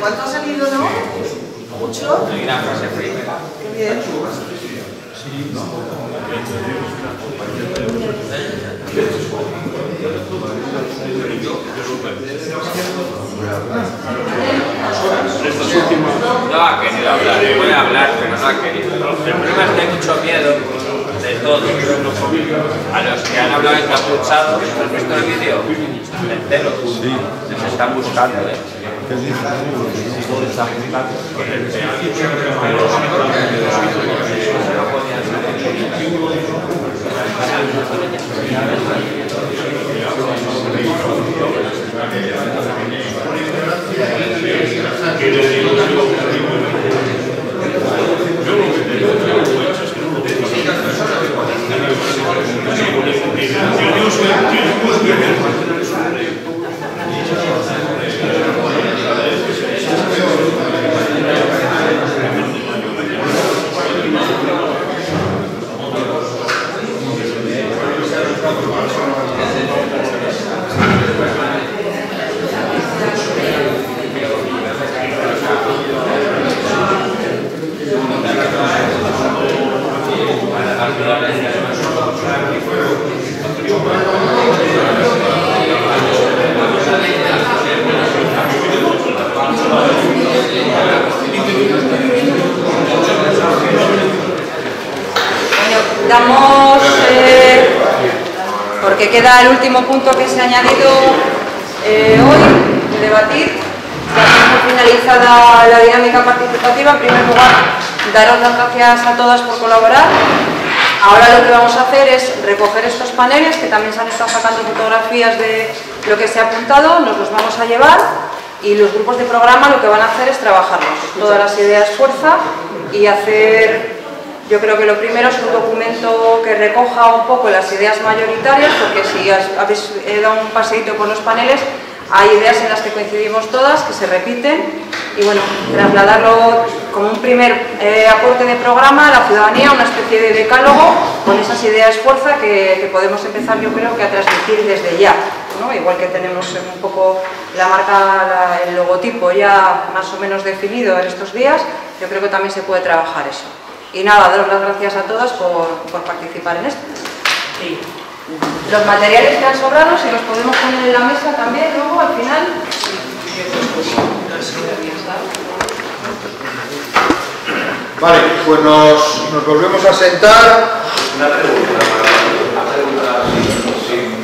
Cuánto ha salido, no? ¿Mucho? Qué bien. No ha querido hablar, puede hablar, pero no ha querido. El problema es que hay mucho miedo de todos. A los que han hablado encapuchados, ¿has visto el vídeo? Enteros. Les están buscando, ¿eh? Les están buscando. Porque queda el último punto que se ha añadido eh, hoy de debatir. Finalizada la dinámica participativa. En primer lugar, daros las gracias a todas por colaborar. Ahora lo que vamos a hacer es recoger estos paneles, que también se han estado sacando fotografías de lo que se ha apuntado, nos los vamos a llevar y los grupos de programa lo que van a hacer es trabajarlos, todas las ideas fuerza y hacer, yo creo que lo primero es un documento que recoja un poco las ideas mayoritarias, porque si habéis dado un paseíto por los paneles, hay ideas en las que coincidimos todas, que se repiten, y bueno, trasladarlo como un primer eh, aporte de programa a la ciudadanía, una especie de decálogo con esas ideas fuerza que, podemos empezar yo creo que a transmitir desde ya. ¿no? Igual que tenemos un poco la marca, el logotipo ya más o menos definido en estos días, yo creo que también se puede trabajar eso. Y nada, daros las gracias a todas por, por participar en esto. Sí. Los materiales que han sobrado, si los podemos poner en la mesa también luego al final. Vale, pues nos, nos volvemos a sentar. Una pregunta, una pregunta sin, sin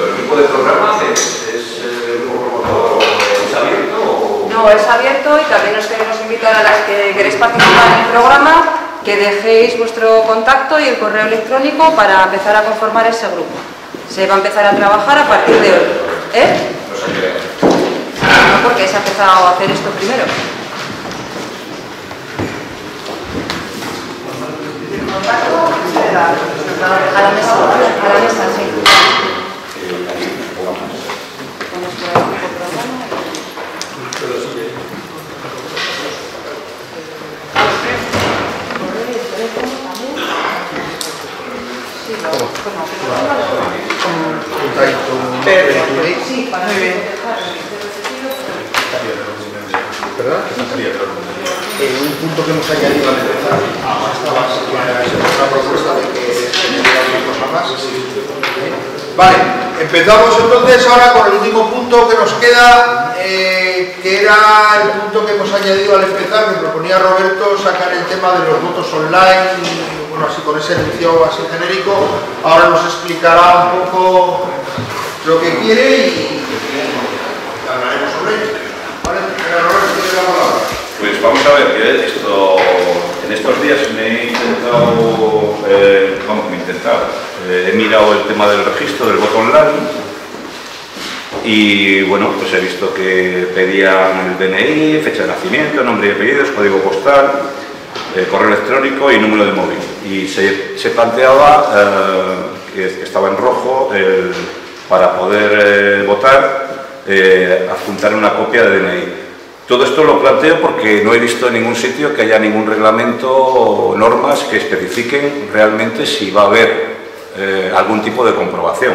¿El grupo de programa es, es el grupo promotor o es abierto? O... Es abierto y también os queremos invitar a las que queréis participar en el programa que dejéis vuestro contacto y el correo electrónico para empezar a conformar ese grupo. Se va a empezar a trabajar a partir de hoy. ¿Eh? No, porque se ha empezado a hacer esto primero. A la mesa, a la mesa, sí. Sí, para muy bien. Un punto que hemos añadido al empezar, propuesta de que más. Vale, empezamos entonces ahora con el último punto que nos queda, eh, que era el punto que hemos añadido al empezar, que proponía Roberto sacar el tema de los votos online, así con ese anuncio así genérico, ahora nos explicará un poco lo que quiere y, hablaremos sobre ello. ¿Vale? Pues vamos a ver que esto, en estos días me he intentado, eh, vamos, me he intentado, eh, he mirado el tema del registro del voto online y bueno, pues he visto que pedían el DNI, fecha de nacimiento, nombre y apellidos, código postal, eh, correo electrónico y número de móvil. Y se, se planteaba eh, que estaba en rojo el, para poder eh, votar, eh, adjuntar una copia de DNI. Todo esto lo planteo porque no he visto en ningún sitio que haya ningún reglamento o normas que especifiquen realmente si va a haber eh, algún tipo de comprobación.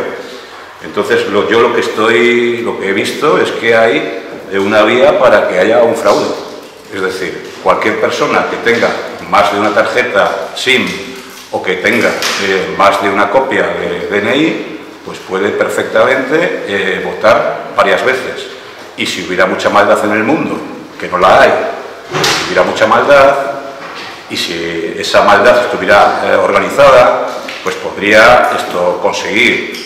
Entonces, lo, yo lo que estoy, lo que he visto es que hay eh, una vía para que haya un fraude. Es decir, cualquier persona que tenga más de una tarjeta SIM o que tenga eh, más de una copia de DNI, pues puede perfectamente eh, votar varias veces. Y si hubiera mucha maldad en el mundo, que no la hay, si hubiera mucha maldad, y si esa maldad estuviera eh, organizada, pues podría esto conseguir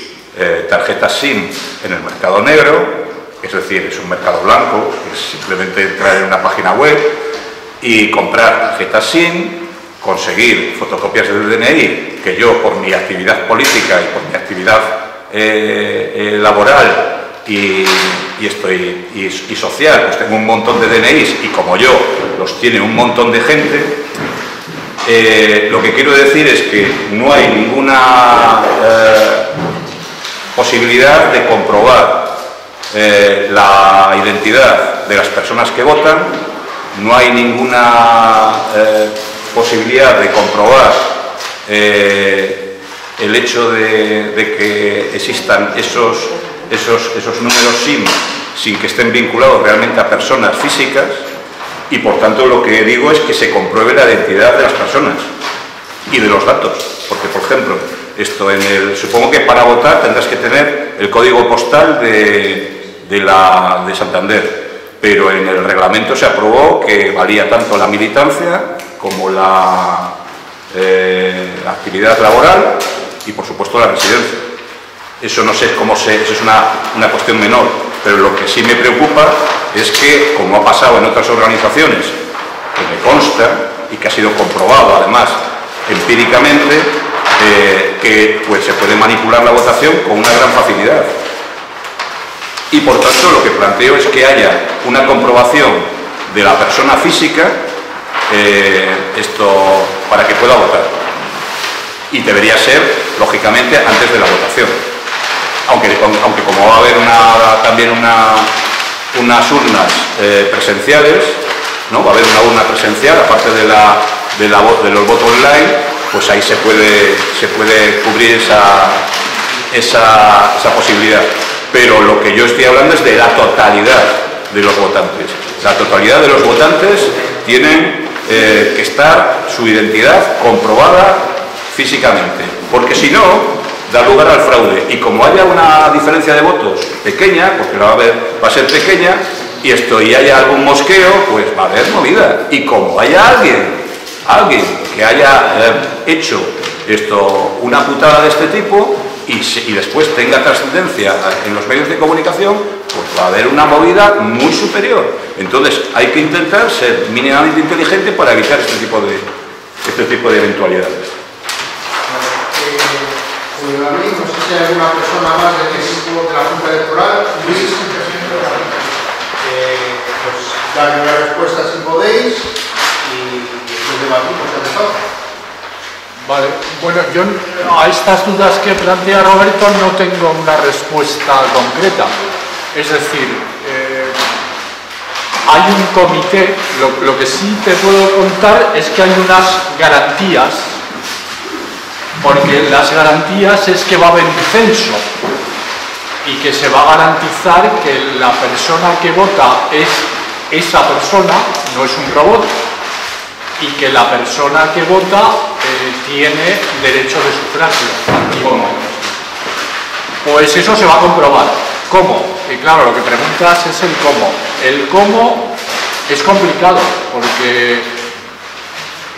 tarjetas SIM en el mercado negro, es decir, es un mercado blanco, es simplemente entrar en una página web y comprar tarjetas SIM, conseguir fotocopias del DNI, que yo por mi actividad política y por mi actividad eh, eh, laboral y, estoy, y, social, pues tengo un montón de DNIs y como yo los tiene un montón de gente, eh, lo que quiero decir es que no hay ninguna posibilidad de comprobar la identidad de las personas que votan, no hay ninguna eh, posibilidad de comprobar eh, el hecho de, de que existan esos, esos, esos números SIM sin que estén vinculados realmente a personas físicas y por tanto lo que digo es que se compruebe la identidad de las personas y de los datos, porque por ejemplo, esto en el, supongo que para votar tendrás que tener el código postal de, de, la, de Santander, pero en el reglamento se aprobó que valía tanto la militancia como la eh, actividad laboral y por supuesto la residencia. Eso no sé cómo se, eso es una, una cuestión menor, pero lo que sí me preocupa es que, como ha pasado en otras organizaciones, que me consta y que ha sido comprobado además empíricamente, eh, que pues, se puede manipular la votación con una gran facilidad. Y por tanto lo que planteo es que haya una comprobación de la persona física eh, esto, para que pueda votar. Y debería ser, lógicamente, antes de la votación. Aunque, aunque como va a haber también una, unas urnas eh, presenciales, ¿no? va a haber una urna presencial, aparte de, la, de, los votos online, pues ahí se puede, se puede cubrir esa, esa posibilidad. Pero lo que yo estoy hablando es de la totalidad de los votantes. La totalidad de los votantes tienen eh, que estar su identidad comprobada físicamente, porque si no, da lugar al fraude. Y como haya una diferencia de votos pequeña, porque va a, haber, va a ser pequeña, y esto y haya algún mosqueo, pues va a haber movida. Y como haya alguien, alguien que haya eh, hecho esto, una putada de este tipo, y, después tenga trascendencia en los medios de comunicación, pues va a haber una movida muy superior. Entonces hay que intentar ser mínimamente inteligente para evitar este tipo de, este tipo de eventualidades. Pues no sé la. Luis, eh, pues respuesta si podéis y después debatimos. Vale, bueno, yo a estas dudas que plantea Roberto no tengo una respuesta concreta. Es decir, eh, hay un comité, lo, lo que sí te puedo contar es que hay unas garantías, porque las garantías es que va a haber un censo y que se va a garantizar que la persona que vota es esa persona, no es un robot, y que la persona que vota eh, tiene derecho de sufragio. ¿Cómo? Pues eso se va a comprobar. ¿Cómo? Y claro, lo que preguntas es el cómo. El cómo es complicado porque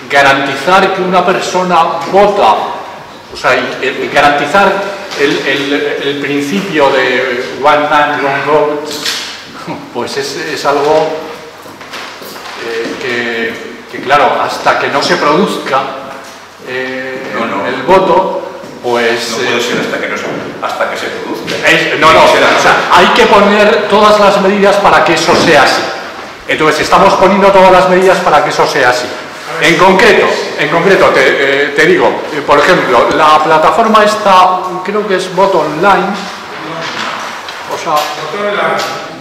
garantizar que una persona vota, o sea, y garantizar el, principio de one man, one vote, [laughs] pues es, es algo eh, que, claro, hasta que no se produzca eh, el voto, pues... No puede eh, ser hasta que, no se, hasta que se produzca. es- no, no, o sea, hay que poner todas las medidas para que eso sea así. Entonces, estamos poniendo todas las medidas para que eso sea así. En concreto, en concreto, te, eh, te digo, eh, por ejemplo, la plataforma esta, creo que es Voto Online, o sea,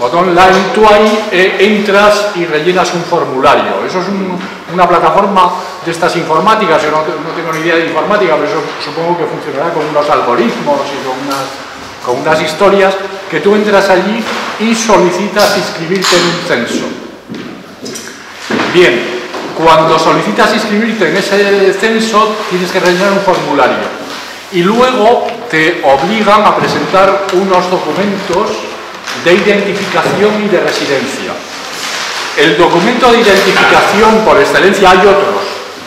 Voto Online, tú ahí eh, entras y rellenas un formulario. Eso es un- una plataforma de estas informáticas, yo no tengo ni idea de informática, pero eso supongo que funcionará con unos algoritmos y con unas, con unas historias, que tú entras allí y solicitas inscribirte en un censo. Bien, cuando solicitas inscribirte en ese censo, tienes que rellenar un formulario. Y luego te obligan a presentar unos documentos de identificación y de residencia. El documento de identificación por excelencia hay otros,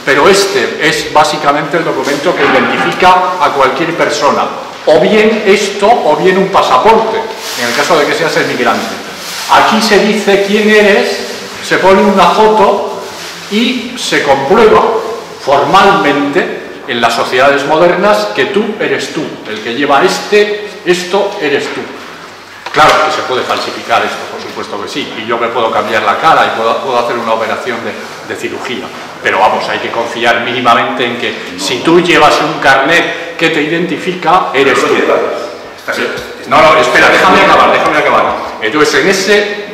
pero este es básicamente el documento que identifica a cualquier persona. O bien esto, o bien un pasaporte, en el caso de que seas emigrante. Aquí se dice quién eres, se pone una foto y se comprueba formalmente en las sociedades modernas que tú eres tú, el que lleva este, esto eres tú. Claro que se puede falsificar esto, por supuesto que sí, y yo me puedo cambiar la cara y puedo, puedo hacer una operación de, de cirugía, pero vamos, hay que confiar mínimamente en que si tú llevas un carnet que te identifica, eres tú. No, no, espera, déjame acabar, déjame acabar. Entonces, en, ese,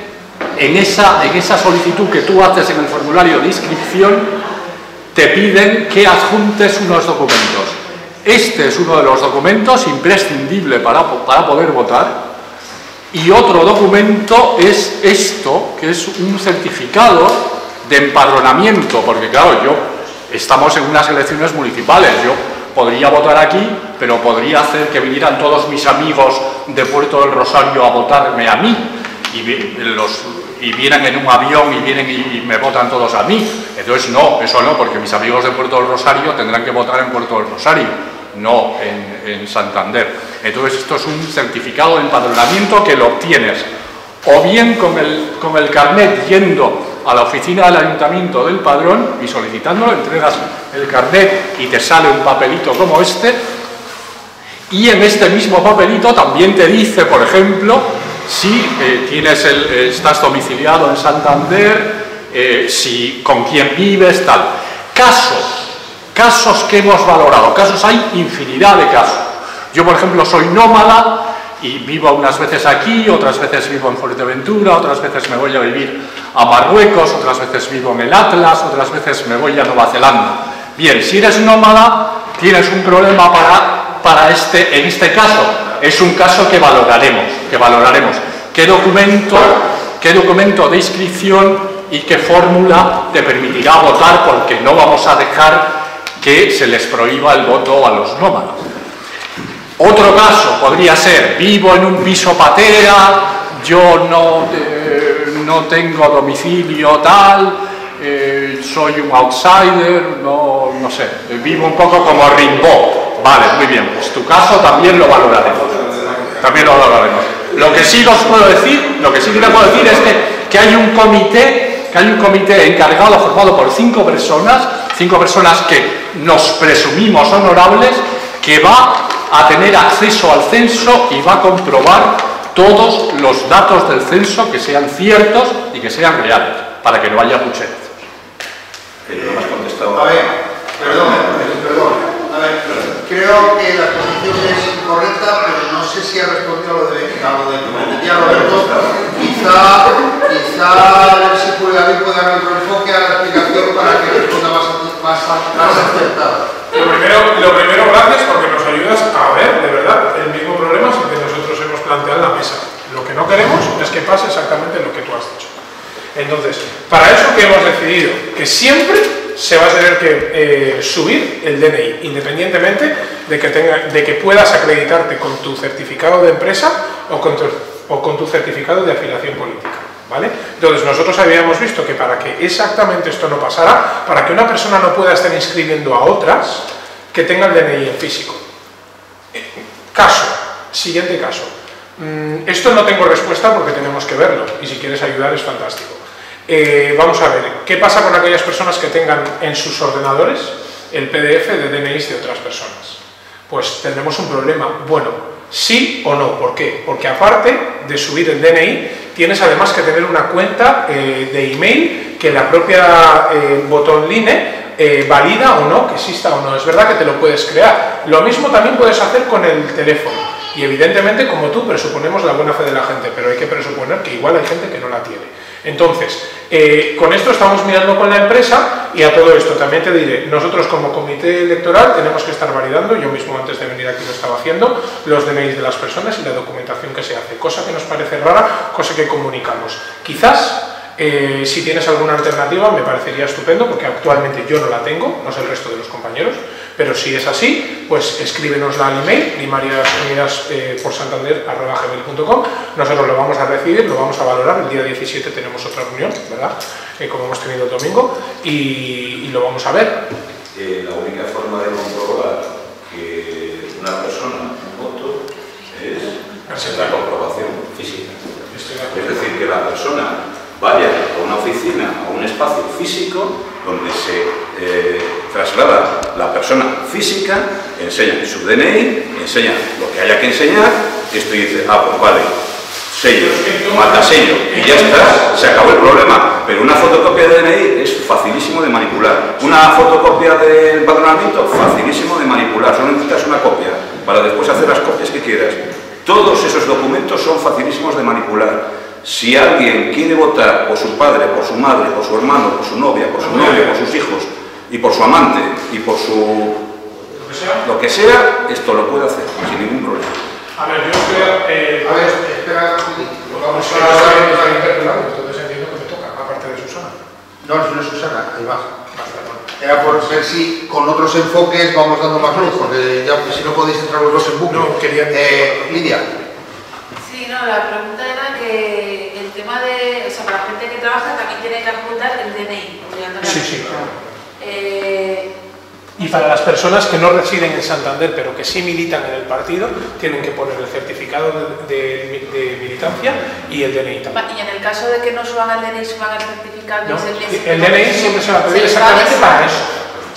en, esa, en esa solicitud que tú haces en el formulario de inscripción, te piden que adjuntes unos documentos. Este es uno de los documentos imprescindible para, para poder votar. Y otro documento es esto, que es un certificado de empadronamiento, porque claro, yo estamos en unas elecciones municipales, yo podría votar aquí, pero podría hacer que vinieran todos mis amigos de Puerto del Rosario a votarme a mí, y, vienen en un avión y vienen y, y me votan todos a mí. Entonces no, eso no, porque mis amigos de Puerto del Rosario tendrán que votar en Puerto del Rosario, no en, en Santander. Entonces esto es un certificado de empadronamiento que lo obtienes o bien con el, con el carnet yendo a la oficina del ayuntamiento del padrón y solicitándolo, entregas el carnet y te sale un papelito como este y en este mismo papelito también te dice, por ejemplo, si eh, tienes el, eh, estás domiciliado en Santander, eh, si con quién vives, tal. Casos, casos que hemos valorado, casos hay infinidad de casos. Yo, por ejemplo, soy nómada y vivo unas veces aquí, otras veces vivo en Fuerteventura, otras veces me voy a vivir a Marruecos, otras veces vivo en el Atlas, otras veces me voy a Nueva Zelanda. Bien, si eres nómada, tienes un problema para para este, en este caso. Es un caso que valoraremos, que valoraremos. ¿Qué documento, qué documento de inscripción y qué fórmula te permitirá votar? Porque no vamos a dejar que se les prohíba el voto a los nómadas. Otro caso podría ser, vivo en un piso patera, yo no, eh, no tengo domicilio tal, eh, soy un outsider, no, no sé, vivo un poco como Rimbaud, Vale, muy bien, pues tu caso también lo valoraremos. También lo valoraremos. Lo que sí os puedo decir, lo que sí que puedo decir es que, que hay un comité, que hay un comité encargado, formado por cinco personas, cinco personas que nos presumimos honorables, que va a tener acceso al censo y va a comprobar todos los datos del censo que sean ciertos y que sean reales, para que no haya has contestado. A ver, perdón, perdón. A ver, creo que la exposición es incorrecta, pero no sé si ha respondido a lo de, a lo de que Roberto. Quizá, quizá a ver si puede, dar otro enfoque a la explicación para que responda Lo primero, lo primero, gracias porque nos ayudas a ver, de verdad, el mismo problema que nosotros hemos planteado en la mesa. Lo que no queremos es que pase exactamente lo que tú has dicho. Entonces, para eso que hemos decidido que siempre se va a tener que eh, subir el DNI, independientemente de que, tenga, de que puedas acreditarte con tu certificado de empresa o con tu certificado de afiliación política. ¿Vale? Entonces, nosotros habíamos visto que para que exactamente esto no pasara, para que una persona no pueda estar inscribiendo a otras, que tenga el DNI en físico. Caso, siguiente caso. Mm, esto no tengo respuesta porque tenemos que verlo y si quieres ayudar es fantástico. Eh, vamos a ver, ¿qué pasa con aquellas personas que tengan en sus ordenadores el PDF de DNIs de otras personas? Pues tendremos un problema. Bueno, sí o no. ¿Por qué? Porque aparte de subir el DNI, tienes además que tener una cuenta eh, de email que la propia eh, botón line eh, valida o no, que exista o no. Es verdad que te lo puedes crear. Lo mismo también puedes hacer con el teléfono. Y evidentemente, como tú, presuponemos la buena fe de la gente, pero hay que presuponer que igual hay gente que no la tiene. Entonces, eh, con esto estamos mirando con la empresa y a todo esto también te diré, nosotros como comité electoral tenemos que estar validando, yo mismo antes de venir aquí lo estaba haciendo, los DNIs de las personas y la documentación que se hace, cosa que nos parece rara, cosa que comunicamos. Quizás eh, si tienes alguna alternativa me parecería estupendo porque actualmente yo no la tengo, no sé el resto de los compañeros, pero si es así, pues escríbenosla al email primariasunidasporsantander.com Nosotros lo vamos a recibir, lo vamos a valorar. El día 17 tenemos otra reunión, ¿verdad? Eh, como hemos tenido el domingo, y, lo vamos a ver. Eh, la única forma de comprobar que una persona voto es la comprobación física. Es decir, que la persona vaya a una oficina, a un espacio físico, donde se eh, traslada la persona física, enseña su DNI, enseña lo que haya que enseñar, y esto dice, ah, pues vale, sello, mata sello, y ya está, se acabó el problema. Pero una fotocopia de DNI es facilísimo de manipular. Una fotocopia del padronamiento, facilísimo de manipular. Solo necesitas una copia para después hacer las copias que quieras. Todos esos documentos son facilísimos de manipular. Si alguien quiere votar por su padre, por su madre, por su hermano, por su novia, por su novio, por sus hijos y por su amante y por su... lo que sea, esto lo puede hacer sin ningún problema. A ver, yo creo... Eh, a ver, espera, lo vamos a interpelando, entonces entiendo que me toca, aparte de Susana. No, no es Susana, ahí va. Era por ver si con otros enfoques vamos dando más luz, porque ya si no podéis entrar los dos en bucle. No, quería... Eh, Lidia. Sí, no, la pregunta era que tema de, o sea, para la gente que trabaja también tiene que apuntar el DNI, Sí, sí, claro. Eh, Y para las personas que no residen en Santander, pero que sí militan en el partido, tienen que poner el certificado de, de- de militancia y el DNI también. Y en el caso de que no suban el DNI, suban el certificado ¿no? el DNI. El DNI siempre se va a pedir exactamente para eso.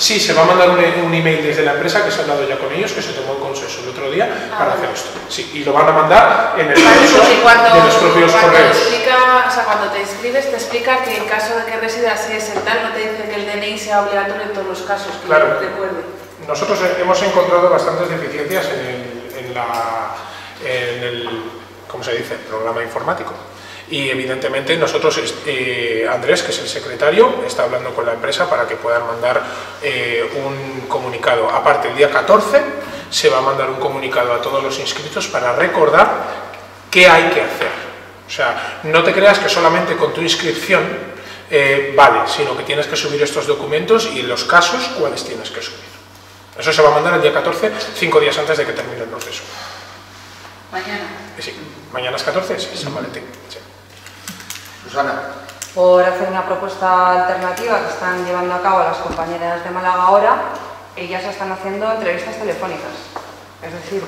Sí, se va a mandar un, un email desde la empresa que se ha hablado ya con ellos, que se tomó el consenso el otro día para hacer esto. Sí, y lo van a mandar en el caso de los propios cuando correos. explica, o sea, cuando te inscribes, te explica que en caso de que residas es el tal, no te dice que el DNI sea obligatorio en todos los casos, que Claro. recuerde. Nosotros hemos encontrado bastantes deficiencias en el, en la, en el ¿cómo se dice? programa informático. Y evidentemente nosotros, eh, Andrés, que es el secretario, está hablando con la empresa para que puedan mandar eh, un comunicado. Aparte, el día 14 se va a mandar un comunicado a todos los inscritos para recordar qué hay que hacer. O sea, no te creas que solamente con tu inscripción eh, vale, sino que tienes que subir estos documentos y los casos cuáles tienes que subir. Eso se va a mandar el día 14, cinco días antes de que termine el proceso. Mañana. Sí, mañana es 14, sí, San Valentín. Susana. por hacer una propuesta alternativa que están llevando a cabo las compañeras de Málaga ahora, ellas están haciendo entrevistas telefónicas. Es decir,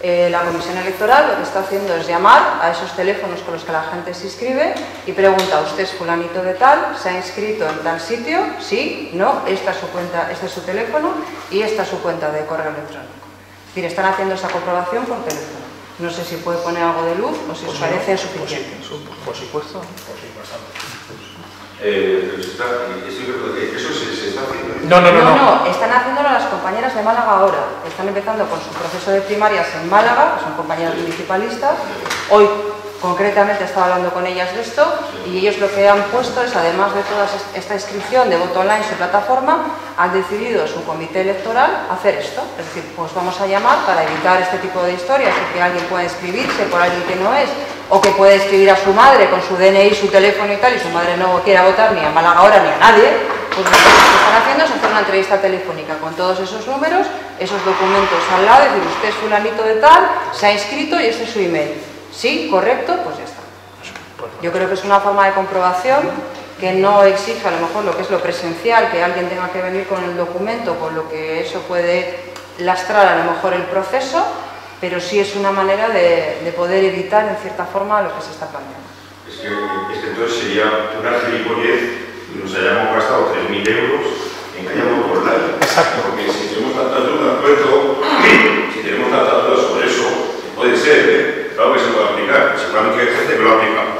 eh, la comisión electoral lo que está haciendo es llamar a esos teléfonos con los que la gente se inscribe y pregunta, ¿usted es fulanito de tal? ¿Se ha inscrito en tal sitio? Sí, no, esta es su cuenta, este es su teléfono y esta es su cuenta de correo electrónico. Es decir, están haciendo esa comprobación por teléfono. No sé si puede poner algo de luz o si os Pues parece no, suficiente. pues Por supuesto. Pues. Eh, eso, se, está haciendo. No, no, no, No, no. no, están haciéndolo las compañeras de Málaga ahora. Están empezando con su proceso de primarias en Málaga, que son compañeras municipalistas. Hoy, concretamente, estaba hablando con ellas de esto y ellos lo que han puesto es, además de toda es- esta inscripción de voto online en su plataforma, han decidido su comité electoral hacer esto. Es decir, pues vamos a llamar para evitar este tipo de historias, o que alguien pueda inscribirse por alguien que no es, o que puede escribir a su madre con su DNI, su teléfono y tal, y su madre no quiera votar ni a Málaga ahora ni a nadie, pues lo que están haciendo es hacer una entrevista telefónica con todos esos números, esos documentos al lado, decir usted es fulanito de tal, se ha inscrito y este es su email. Sí, correcto, pues ya está. Yo creo que es una forma de comprobación que no exige a lo mejor lo que es lo presencial, que alguien tenga que venir con el documento, con lo que eso puede lastrar a lo mejor el proceso, pero sí es una manera de, de poder evitar en cierta forma lo que se está planteando. Es que, es que entonces sería una gilipollez y nos hayamos gastado 3.000 euros en que hayamos por online. Exacto. Porque si tenemos tantas dudas, si tenemos tantas dudas sobre eso, puede ser, ¿eh? Claro que se puede aplicar. Seguramente hay gente que lo ha aplicado.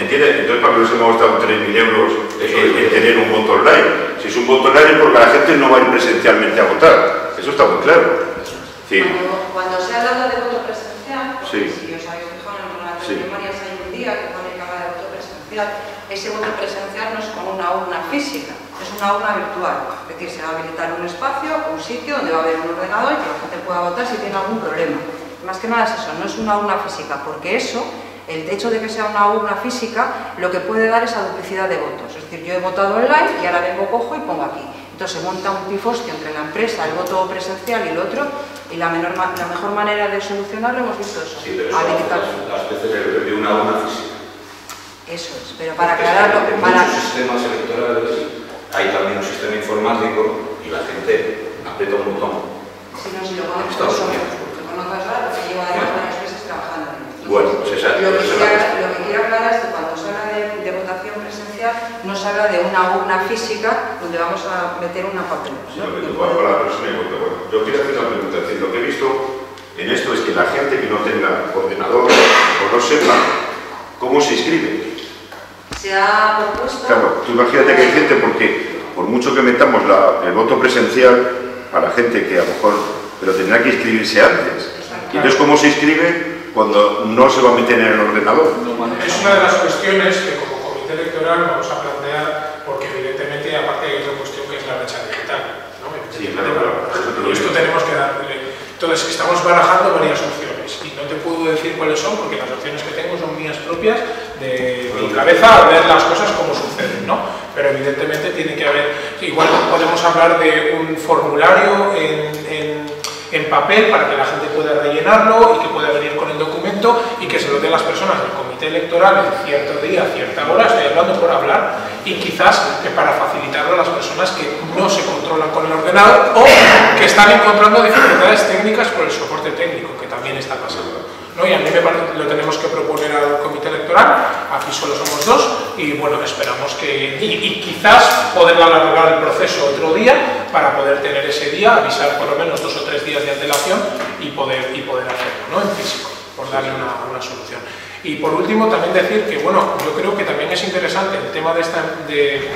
¿Entiendes? Entonces, ¿para qué nos hemos gastado 3.000 euros en, en tener un voto online? Si es un voto online es porque la gente no va a ir presencialmente a votar. Eso está muy claro. Sí. Cuando, cuando se ha hablado de voto presencial, Sí. si os habéis fijado en las Sí. primarias hay un día que pone que habla de voto presencial, ese voto presencial no es con una urna física, es una urna virtual. Es decir, se va a habilitar un espacio, un sitio donde va a haber un ordenador y que la gente pueda votar si tiene algún problema. Más que nada es eso, no es una urna física, porque eso, el hecho de que sea una urna física, lo que puede dar es a duplicidad de votos. Es decir, yo he votado online y ahora vengo, cojo y pongo aquí. Entonces se monta un pifostio entre la empresa, el voto presencial y el otro, y la, menor la mejor manera de solucionarlo hemos visto eso, Sí, pero eso hace las veces de, una urna física. Eso es, pero para Porque aclararlo, En para... muchos sistemas electorales hay también un sistema informático y la gente aprieta un botón. Si no, si lo conozco, Estados Unidos. Lo conozco es raro, porque llevo además varios meses trabajando en ello. Bueno, pues esa, Lo que, esa es la quiero, cuestión. lo que quiero aclarar es que cuando se habla de, de votación presencial, no se habla de una urna física donde vamos a meter una papelera. Sí, lo que tú vas con la persona y cuenta, bueno, yo quiero hacer una pregunta. Es decir, lo que he visto en esto es que la gente que no tenga ordenador o no sepa cómo se inscribe. Se ha propuesto... Claro, tú imagínate que hay gente porque por mucho que metamos la- el voto presencial a la gente que a lo mejor, pero tendrá que inscribirse antes. Y entonces, ¿cómo se inscribe cuando no se va a meter en el ordenador? Es una de las cuestiones que como comité electoral vamos a plantear, porque evidentemente aparte hay otra cuestión que es la brecha digital. ¿no? Evidentemente, claro, lo y esto tenemos que darle. Entonces, estamos barajando varias opciones y no te puedo decir cuáles son porque las opciones que tengo son mías propias de mi cabeza a ver las cosas como suceden, ¿no? Pero evidentemente tiene que haber, igual podemos hablar de un formulario en, en- en papel para que la gente pueda rellenarlo y que pueda venir con el documento y que se lo den las personas del comité electoral en cierto día, cierta hora, estoy hablando por hablar, y quizás que para facilitarlo a las personas que no se controlan con el ordenador o que están encontrando dificultades técnicas por el soporte técnico, que también está pasando. ¿No? Y a mí me parece, lo tenemos que proponer al comité electoral, aquí solo somos dos, y bueno, esperamos que, y, quizás poder alargar el proceso otro día para poder tener ese día, avisar por lo menos dos o tres días de antelación y poder, y poder hacerlo, ¿no? En físico, por darle una, una solución. Y por último, también decir que, bueno, yo creo que también es interesante el tema de esta, de,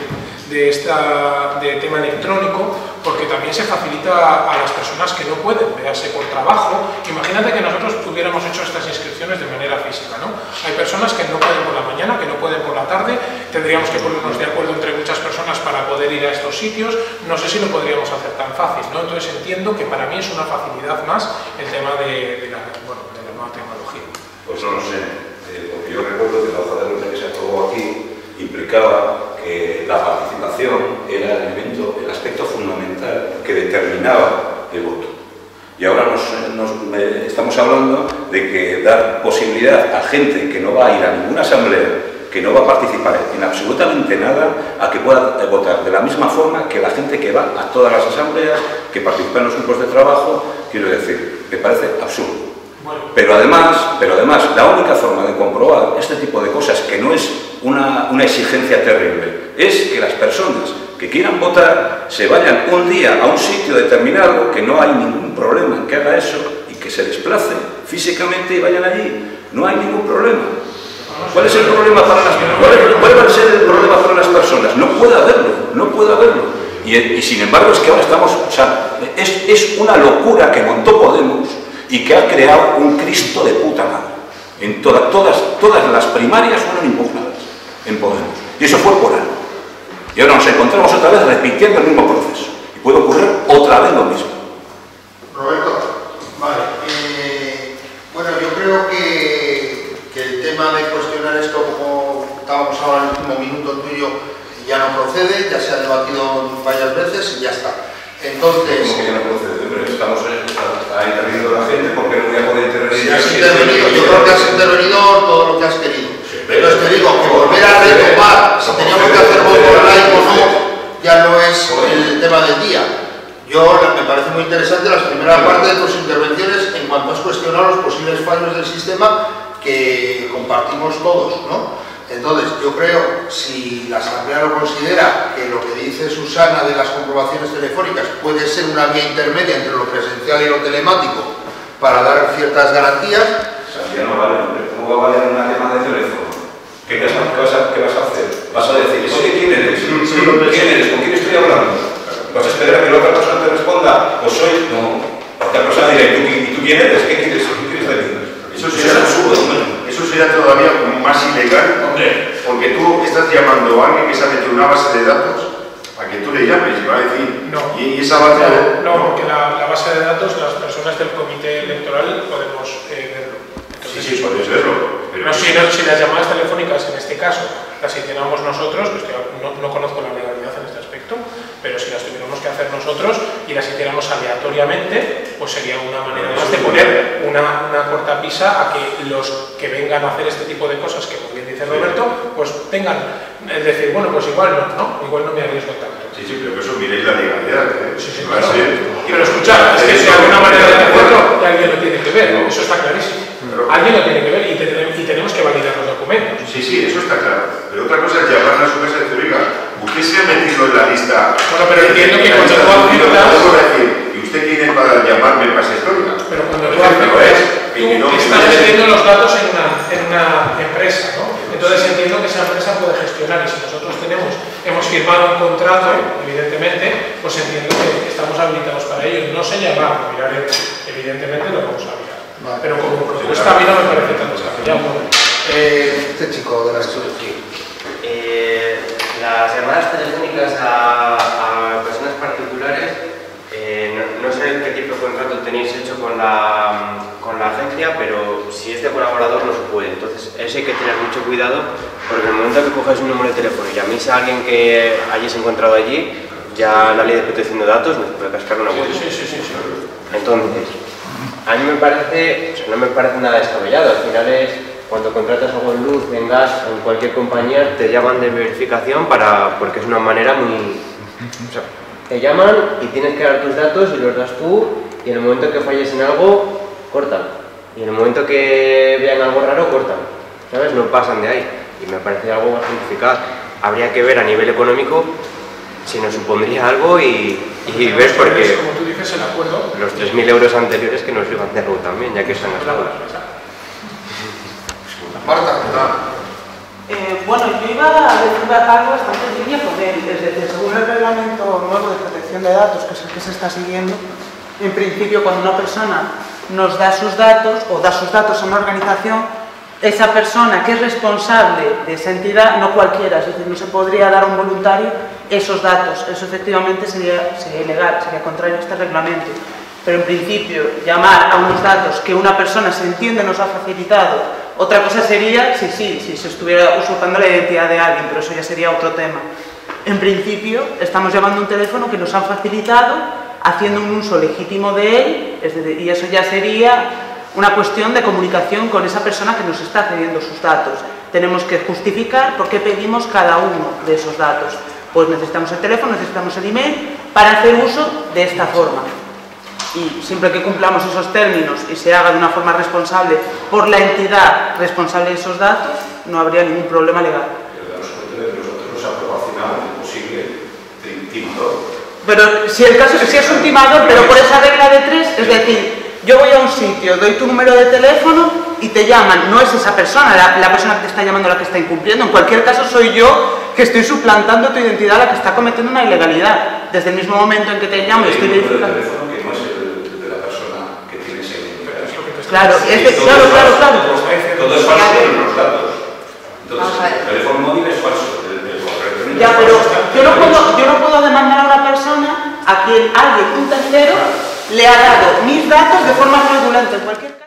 de esta de tema electrónico, porque también se facilita a las personas que no pueden, véase por trabajo. Imagínate que nosotros hubiéramos hecho estas inscripciones de manera física, ¿no? Hay personas que no pueden por la mañana, que no pueden por la tarde, tendríamos que ponernos de acuerdo entre muchas personas para poder ir a estos sitios, no sé si lo podríamos hacer tan fácil, ¿no? Entonces entiendo que para mí es una facilidad más el tema de, de la, bueno, de la nueva tecnología. Pues no lo sé, eh, porque yo recuerdo que la hoja de ruta que se aprobó aquí implicaba que la participación era el elemento, el aspecto fundamental que determinaba el voto. Y ahora nos, estamos hablando de que dar posibilidad a gente que no va a ir a ninguna asamblea, que no va a participar en absolutamente nada, a que pueda votar de la misma forma que la gente que va a todas las asambleas, que participa en los grupos de trabajo, quiero decir, me parece absurdo. Pero además, pero además, la única forma de comprobar este tipo de cosas, que no es una, una exigencia terrible, es que las personas que quieran votar se vayan un día a un sitio determinado, que no hay ningún problema en que haga eso, y que se desplacen físicamente y vayan allí. No hay ningún problema. ¿Cuál es el problema para las cuál cuál va a ser el problema para las personas? No puede haberlo, no puede haberlo. Y, sin embargo es que ahora estamos, es, una locura que montó Podemos y que ha creado un Cristo de puta madre. En toda- todas, todas las primarias fueron impugnadas en Podemos. Y eso fue por algo. Y ahora nos encontramos otra vez repitiendo el mismo proceso. Y puede ocurrir otra vez lo mismo. Roberto, vale. eh, bueno, yo creo que, que el tema de cuestionar esto, como estábamos ahora en el último minuto tuyo, ya no procede, ya se ha debatido varias veces y ya está. Entonces, Como que ya no procede, hombre, estamos en, está, está interviniendo la gente porque no voy a poder intervenir. si has intervenido, yo creo que has intervenido todo lo que has querido. Entonces te digo que volver a retomar si teníamos que hacer voto online o no, ya no es el tema del día. Yo me parece muy interesante la primera parte de tus intervenciones en cuanto has cuestionado los posibles fallos del sistema que compartimos todos, ¿no? Entonces, yo creo, si la Asamblea lo considera que lo que dice Susana de las comprobaciones telefónicas puede ser una vía intermedia entre lo presencial y lo telemático para dar ciertas garantías, Ya no vale. ¿Cómo va a valer una llamada de teléfono? ¿Qué, vas a- qué vas a, qué vas a hacer? ¿Vas a decir, oye, quién eres? ¿Quién eres? ¿Con quién estoy hablando? ¿Vas a esperar a que la otra persona te responda? ¿O soy? No. Porque la persona dirá, ¿y tú, y tú quién eres? ¿Qué quieres? ¿Qué quieres de mí? Eso es sería, absurdo, hombre. eso sería todavía más ilegal, porque tú estás llamando a alguien que se ha metido una base de datos a que tú le llames y va a decir, y, y esa base de No, porque la, la base de datos, las personas del comité electoral podemos eh, verlo. Sí, sí, podéis verlo. Pero No, si, no- si las llamadas telefónicas en este caso las hiciéramos nosotros, que estoy- no, no conozco la legalidad en este aspecto, pero si las tuviéramos que hacer nosotros y las hiciéramos aleatoriamente, pues sería una manera más de poner una, una cortapisa a que los que vengan a hacer este tipo de cosas, que como bien dice Roberto, pues tengan, es decir, bueno, pues igual no, ¿no? Igual no me arriesgo tanto. Sí, sí, pero que eso miréis la legalidad. ¿eh? Sí, sí, claro. Pero escuchad, es que si hay alguna manera de hacerlo, alguien lo tiene que ver, eso está clarísimo. Alguien lo tiene que ver y, te- y tenemos que validar los documentos. Sí, sí, eso está claro. Pero otra cosa es llamarle a su casa y decir, oiga, usted se ha metido en la lista. Bueno, pero entiendo que cuando tú de- aceptas- Luego decir, ¿y usted quién es para llamarme para esa historia? Pero cuando tú es tú 29 estás metiendo los datos en una, en una empresa, ¿no? Entonces entiendo que esa empresa puede gestionar y si nosotros tenemos, hemos firmado un contrato, evidentemente, pues entiendo que estamos habilitados para ello. No sé llamar, lo miraré, evidentemente lo vamos a Pero como propuesta a mí no me parece tan descabellado. Eh, este chico de la Sí. Eh, las llamadas telefónicas a, a personas particulares, eh, no, no sé qué tipo de contrato tenéis hecho con la, con la agencia, pero si es de colaborador no se puede. Entonces, eso hay que tener mucho cuidado, porque en el momento que coges un número de teléfono y llaméis a alguien que hayáis encontrado allí, ya la ley de protección de datos nos puede cascar una buena. Sí, sí, sí, sí. Entonces, a mí me parece, o sea, no me parece nada descabellado. Al final es cuando contratas algo en luz, en gas, en cualquier compañía, te llaman de verificación para, porque es una manera muy... te llaman y tienes que dar tus datos y los das tú y en el momento que falles en algo, cortan. Y en el momento que vean algo raro, cortan. ¿Sabes? No pasan de ahí. Y me parece algo bastante eficaz. Habría que ver a nivel económico si nos supondría algo y, y ver porque Como tú dices, el acuerdo. los 3.000 euros anteriores que nos iban de algo también, ya que están gastados. Marta, Eh, bueno, yo iba a decir algo bastante en línea con él. Es decir, según el reglamento nuevo de protección de datos, que es el que se está siguiendo, en principio cuando una persona nos da sus datos o da sus datos a una organización, esa persona que es responsable de esa entidad, no cualquiera, es decir, no se podría dar a un voluntario esos datos. Eso efectivamente sería, ilegal, sería contrario a este reglamento. Pero en principio, llamar a unos datos que una persona se entiende nos ha facilitado, otra cosa sería, sí, sí, si se estuviera usurpando la identidad de alguien, pero eso ya sería otro tema. En principio, estamos llamando a un teléfono que nos han facilitado, haciendo un uso legítimo de él, y eso ya sería una cuestión de comunicación con esa persona que nos está cediendo sus datos. Tenemos que justificar por qué pedimos cada uno de esos datos. Pues necesitamos el teléfono, necesitamos el email para hacer uso de esta forma. Y siempre que cumplamos esos términos y se haga de una forma responsable por la entidad responsable de esos datos, no habría ningún problema legal. Pero si el caso si es un timador, pero por esa regla de tres, es decir, yo voy a un sitio, doy tu número de teléfono y te llaman, no es esa persona, la, la persona que te está llamando la que está incumpliendo, en cualquier caso soy yo que estoy suplantando tu identidad la que está cometiendo una ilegalidad. Desde el mismo momento en que te llamo y estoy verificando. teléfono que no es el de la persona que tiene ese identificación. Claro, es que- Todo claro, es claro, falso, claro. Todo es falso en los datos. Entonces, el teléfono móvil es falso. El, el Ya, pero yo no, puedo, yo no puedo demandar a una persona a quien alguien, un tercero, le ha dado mis datos de forma fraudulenta. En cualquier caso,